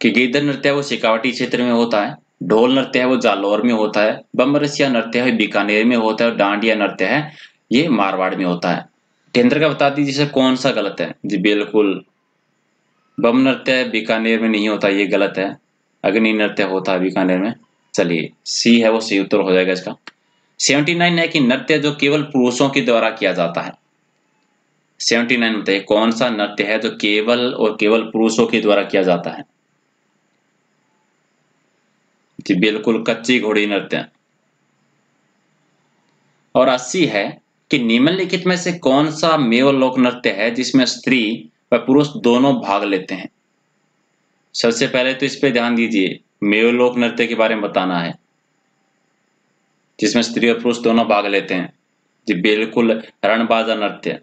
कि गिद्दड़ नृत्य वो शेखावाटी क्षेत्र में होता है। ढोल नृत्य है, वो जालौर में होता है। बमरसिया नृत्य है बीकानेर में होता है। और डांडिया नृत्य है, ये मारवाड़ में होता है। केंद्र का बता दीजिए, सर, कौन सा गलत है? जी, बिल्कुल। बम नृत्य बीकानेर में नहीं होता, ये गलत है। अग्नि नृत्य होता है बीकानेर में। चलिए सी है वो सही उत्तर हो जाएगा इसका। सेवेंटी नाइन है कि नृत्य जो केवल पुरुषों के द्वारा किया जाता है। सेवेंटी नाइन बताइए, कौन सा नृत्य है जो केवल और केवल पुरुषों के द्वारा किया जाता है? जी, बिल्कुल कच्ची घोड़ी नृत्य। और अस्सी है कि निम्नलिखित में से कौन सा मेव लोक नृत्य है जिसमें स्त्री व पुरुष दोनों भाग लेते हैं? सबसे पहले तो इस पे ध्यान दीजिए, मेव लोक नृत्य के बारे में बताना है, जिसमें स्त्री और पुरुष दोनों भाग लेते हैं। जी, बिल्कुल रणबाजा नृत्य।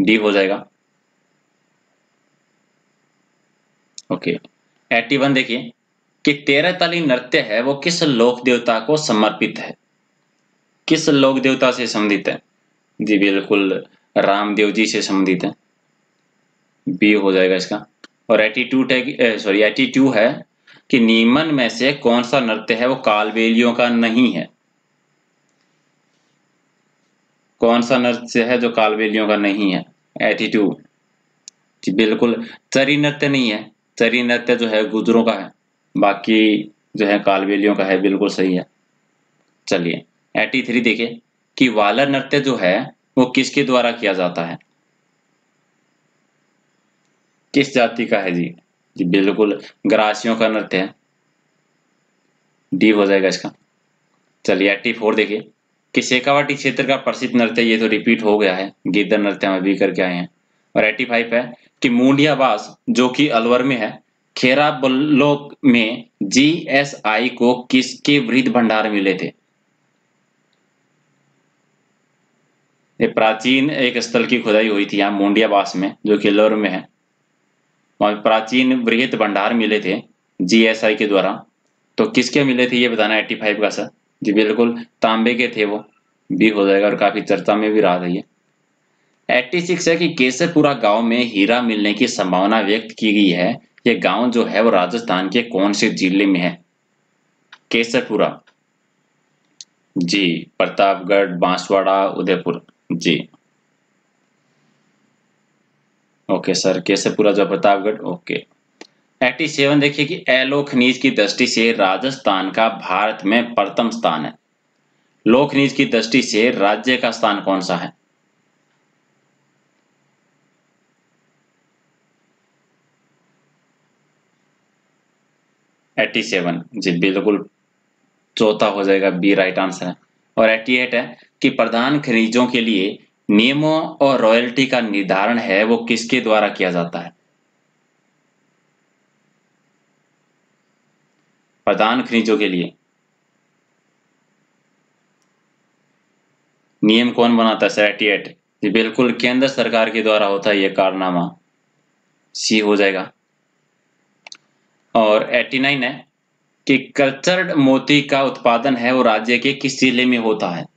डी हो जाएगा। ओके एटी वन देखिए, कि तेरह ताली नृत्य है, वो किस लोक देवता को समर्पित है? किस लोक देवता से संबंधित है? जी, बिल्कुल रामदेव जी से संबंधित है। बी हो जाएगा इसका। और एटीट्यूड है सॉरी एटीट्यूड है कि नीमन में से कौन सा नृत्य है, वो कालबेलियों का नहीं है। कौन सा नृत्य है जो कालबेलियों का नहीं है? एटीट्यूड बिल्कुल चरी नृत्य नहीं है। चरी नृत्य जो है गुजरों का है। बाकी जो है, कालबेलियों का है, बिल्कुल सही है। चलिए एटी थ्री देखिए, कि वालर नृत्य जो है, वो किसके द्वारा किया जाता है? किस जाति का है जी? जी, बिल्कुल ग्रासियों का नृत्य है। डी हो जाएगा इसका। चलिए एटी फोर देखिए। कि शेखावाटी क्षेत्र का प्रसिद्ध नृत्य, ये तो रिपीट हो गया है। गिद्दर नृत्य में भी करके आए हैं। और एटी फाइव है कि मूंडिया बास, जो कि अलवर में है, खेरा बल्लोक में जीएसआई को किसके वृद्ध भंडार मिले थे? ये प्राचीन एक स्थल की खुदाई हुई थी यहाँ मोंडियाबास में, जो कि लोर में है। वहाँ प्राचीन वृहत भंडार मिले थे जीएसआई के द्वारा। तो किसके मिले थे ये बताना एट्टी फाइव का सर? जी बिल्कुल, तांबे के थे वो। भी हो जाएगा और काफ़ी चर्चा में भी रहा था ये। एट्टी सिक्स है कि केसरपुरा गाँव में हीरा मिलने की संभावना व्यक्त की गई है। ये गाँव जो है वो राजस्थान के कौन से ज़िले में है? केसरपुरा। जी, प्रतापगढ़, बांसवाड़ा, उदयपुर। जी। ओके सर केसरपुरा जो प्रतापगढ़? ओके एट्टी सेवन देखिए कि एलो खनिज की दृष्टि से राजस्थान का भारत में प्रथम स्थान है। लो खनिज की दृष्टि से राज्य का स्थान कौन सा है? एट्टी सेवन जी, बिल्कुल चौथा हो जाएगा बी राइट आंसर है। और एट्टी एट है कि प्रधान खनिजों के लिए नियमों और रॉयल्टी का निर्धारण है, वो किसके द्वारा किया जाता है? प्रधान खनिजों के लिए। नियम कौन बनाता है? सर एटी एट जी, बिल्कुल, केंद्र सरकार के द्वारा होता है यह कारनामा। सी हो जाएगा। और 89 है कि कल्चर्ड मोती का उत्पादन है वो राज्य के किस ज़िले में होता है?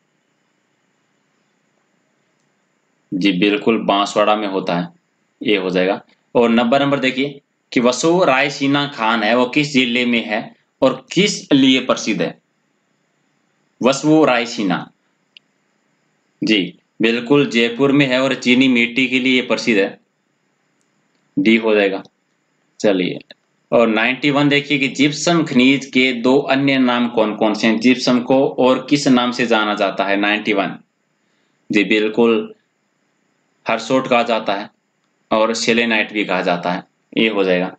जी, बिल्कुल बांसवाड़ा में होता है। ये हो जाएगा। और नंबर नंबर देखिए कि वसु रायसीना खान है, वो किस ज़िले में है और किस लिए प्रसिद्ध है? वसु रायसीना। जी, बिल्कुल जयपुर में है और चीनी मिट्टी के लिए प्रसिद्ध है। डी हो जाएगा। चलिए। और 91 देखिए कि जिप्सम खनिज के दो अन्य नाम कौन कौन से हैं? जिप्सम को और किस नाम से जाना जाता है? 91 जी, बिल्कुल हरसोट कहा जाता है और सेलेनाइट भी कहा जाता है। ये हो जाएगा।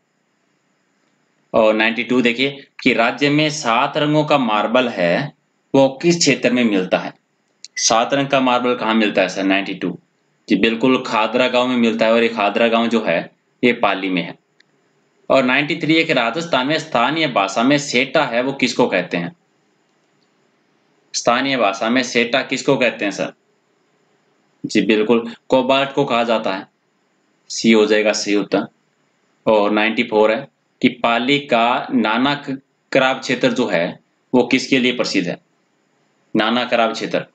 और 92 देखिए कि राज्य में सात रंगों का मार्बल है, वो किस क्षेत्र में मिलता है? सात रंग का मार्बल कहाँ मिलता है सर? 92 जी, बिल्कुल खादरा गाँव में मिलता है और ये खादरा गाँव जो है, ये पाली में है। और 93 एक राजस्थान में स्थानीय भाषा में सेटा है, वो किसको कहते हैं? स्थानीय भाषा में सेटा किसको कहते हैं सर? जी, बिल्कुल। कोबाल्ट को कहा जाता है। सी हो जाएगा सी उत्तर। और 94 है कि पाली का नाना कराब क्षेत्र जो है, वो किसके लिए प्रसिद्ध है? नाना कराब क्षेत्र।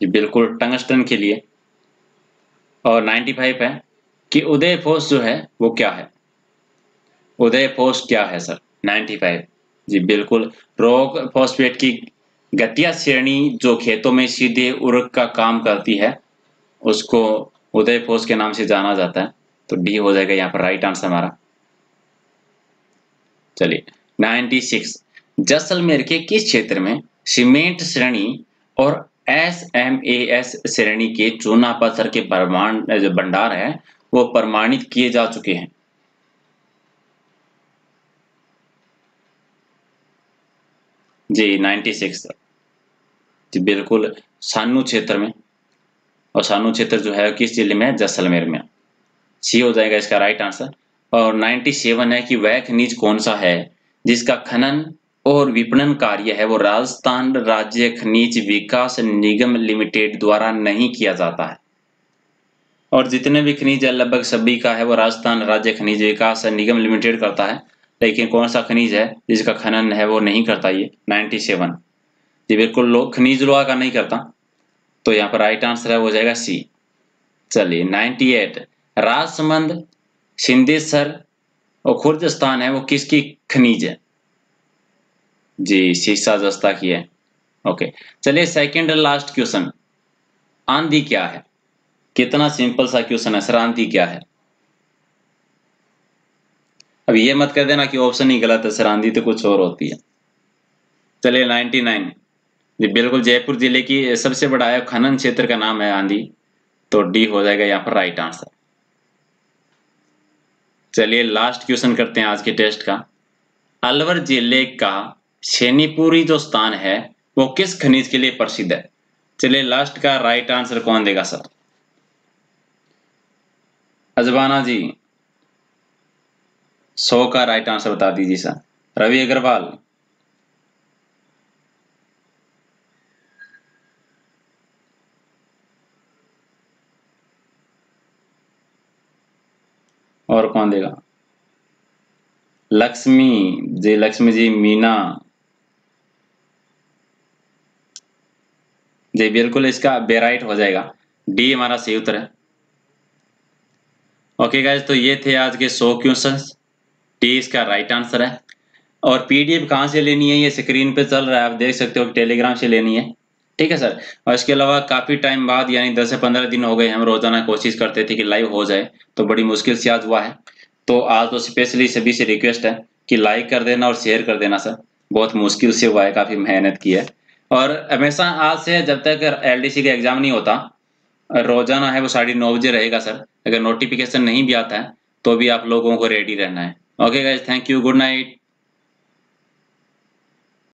जी, बिल्कुल, टंगस्टन के लिए। और 95 है कि उदय फोर्स जो है, वो क्या है? उदय फोर्स क्या है, सर? 95 जी, बिल्कुल। रोग फॉस्फेट की गतिया श्रेणी जो खेतों में सीधे उर्ग का काम करती है, उसको उदय फोर्स के नाम से जाना जाता है। तो डी हो जाएगा यहाँ पर राइट आंसर हमारा। चलिए 96 जैसलमेर के किस क्षेत्र में सीमेंट श्रेणी और एस एम ए एस श्रेणी के चूना पत्थर के प्रमाण, जो भंडार है, वो प्रमाणित किए जा चुके हैं? जी 96 जी बिल्कुल सानू क्षेत्र में, और सानू क्षेत्र जो है, किस ज़िले में जैसलमेर में। सी हो जाएगा इसका राइट आंसर और 97 है कि वह खनिज कौन सा है? जिसका खनन और विपणन कार्य है, वो राजस्थान राज्य खनिज विकास निगम लिमिटेड द्वारा नहीं किया जाता है। और जितने भी खनिज है, लगभग सभी का है, वो राजस्थान राज्य खनिज विकास निगम लिमिटेड करता है। लेकिन कौन सा खनिज है, जिसका खनन है, वो नहीं करता ये। 97 जी, बिल्कुल लो, खनिज लोहा का नहीं करता। तो यहाँ पर राइट आंसर है हो जाएगा सी चलिए 98 राजसमंद सिंधेसर और खुर्द स्थान है, वो किसकी खनिज है? जी शीशा जस्ता की है। ओके चलिए सेकंड लास्ट क्वेश्चन आंधी क्या है? कितना सिंपल सा क्वेश्चन है सर आंधी क्या है? अब ये मत कर देना कि ऑप्शन ही गलत है सर आंधी तो कुछ और होती है। चलिए 99 जी, बिल्कुल जयपुर ज़िले की सबसे बड़ा है, खनन क्षेत्र का नाम है आंधी। तो डी हो जाएगा यहाँ पर राइट आंसर चलिए लास्ट क्वेश्चन करते हैं आज के टेस्ट का। अलवर ज़िले का सैनीपुरी जो स्थान है, वो किस खनिज के लिए प्रसिद्ध है? चलिए लास्ट का राइट आंसर कौन देगा सर? अजबाना जी, सौ का राइट आंसर बता दीजिए सर। रवि अग्रवाल और कौन देगा? लक्ष्मी, जी लक्ष्मी जी, मीना। जी बिल्कुल इसका बेराइट हो जाएगा। डी हमारा सही उत्तर है। ओके गाइज़ तो ये थे आज के सौ क्वेश्चन डी इसका राइट आंसर है। और पीडीएफ कहाँ से लेनी है? ये स्क्रीन पे चल रहा है। आप देख सकते हो टेलीग्राम से लेनी है। ठीक है सर। और इसके अलावा काफ़ी टाइम बाद, यानी 10 से 15 दिन हो गए हम रोज़ाना कोशिश करते थे कि लाइव हो जाए तो बड़ी मुश्किल से आज हुआ है। तो आज तो स्पेशली सभी से रिक्वेस्ट है कि लाइक कर देना और शेयर कर देना सर। बहुत मुश्किल से हुआ है, काफ़ी मेहनत की है। और हमेशा आज से जब तक एलडीसी का एग्ज़ाम नहीं होता, रोज़ाना है वो साढ़े नौ बजे रहेगा सर। अगर नोटिफिकेशन नहीं भी आता है तो भी आप लोगों को रेडी रहना है। Okay guys thank you good night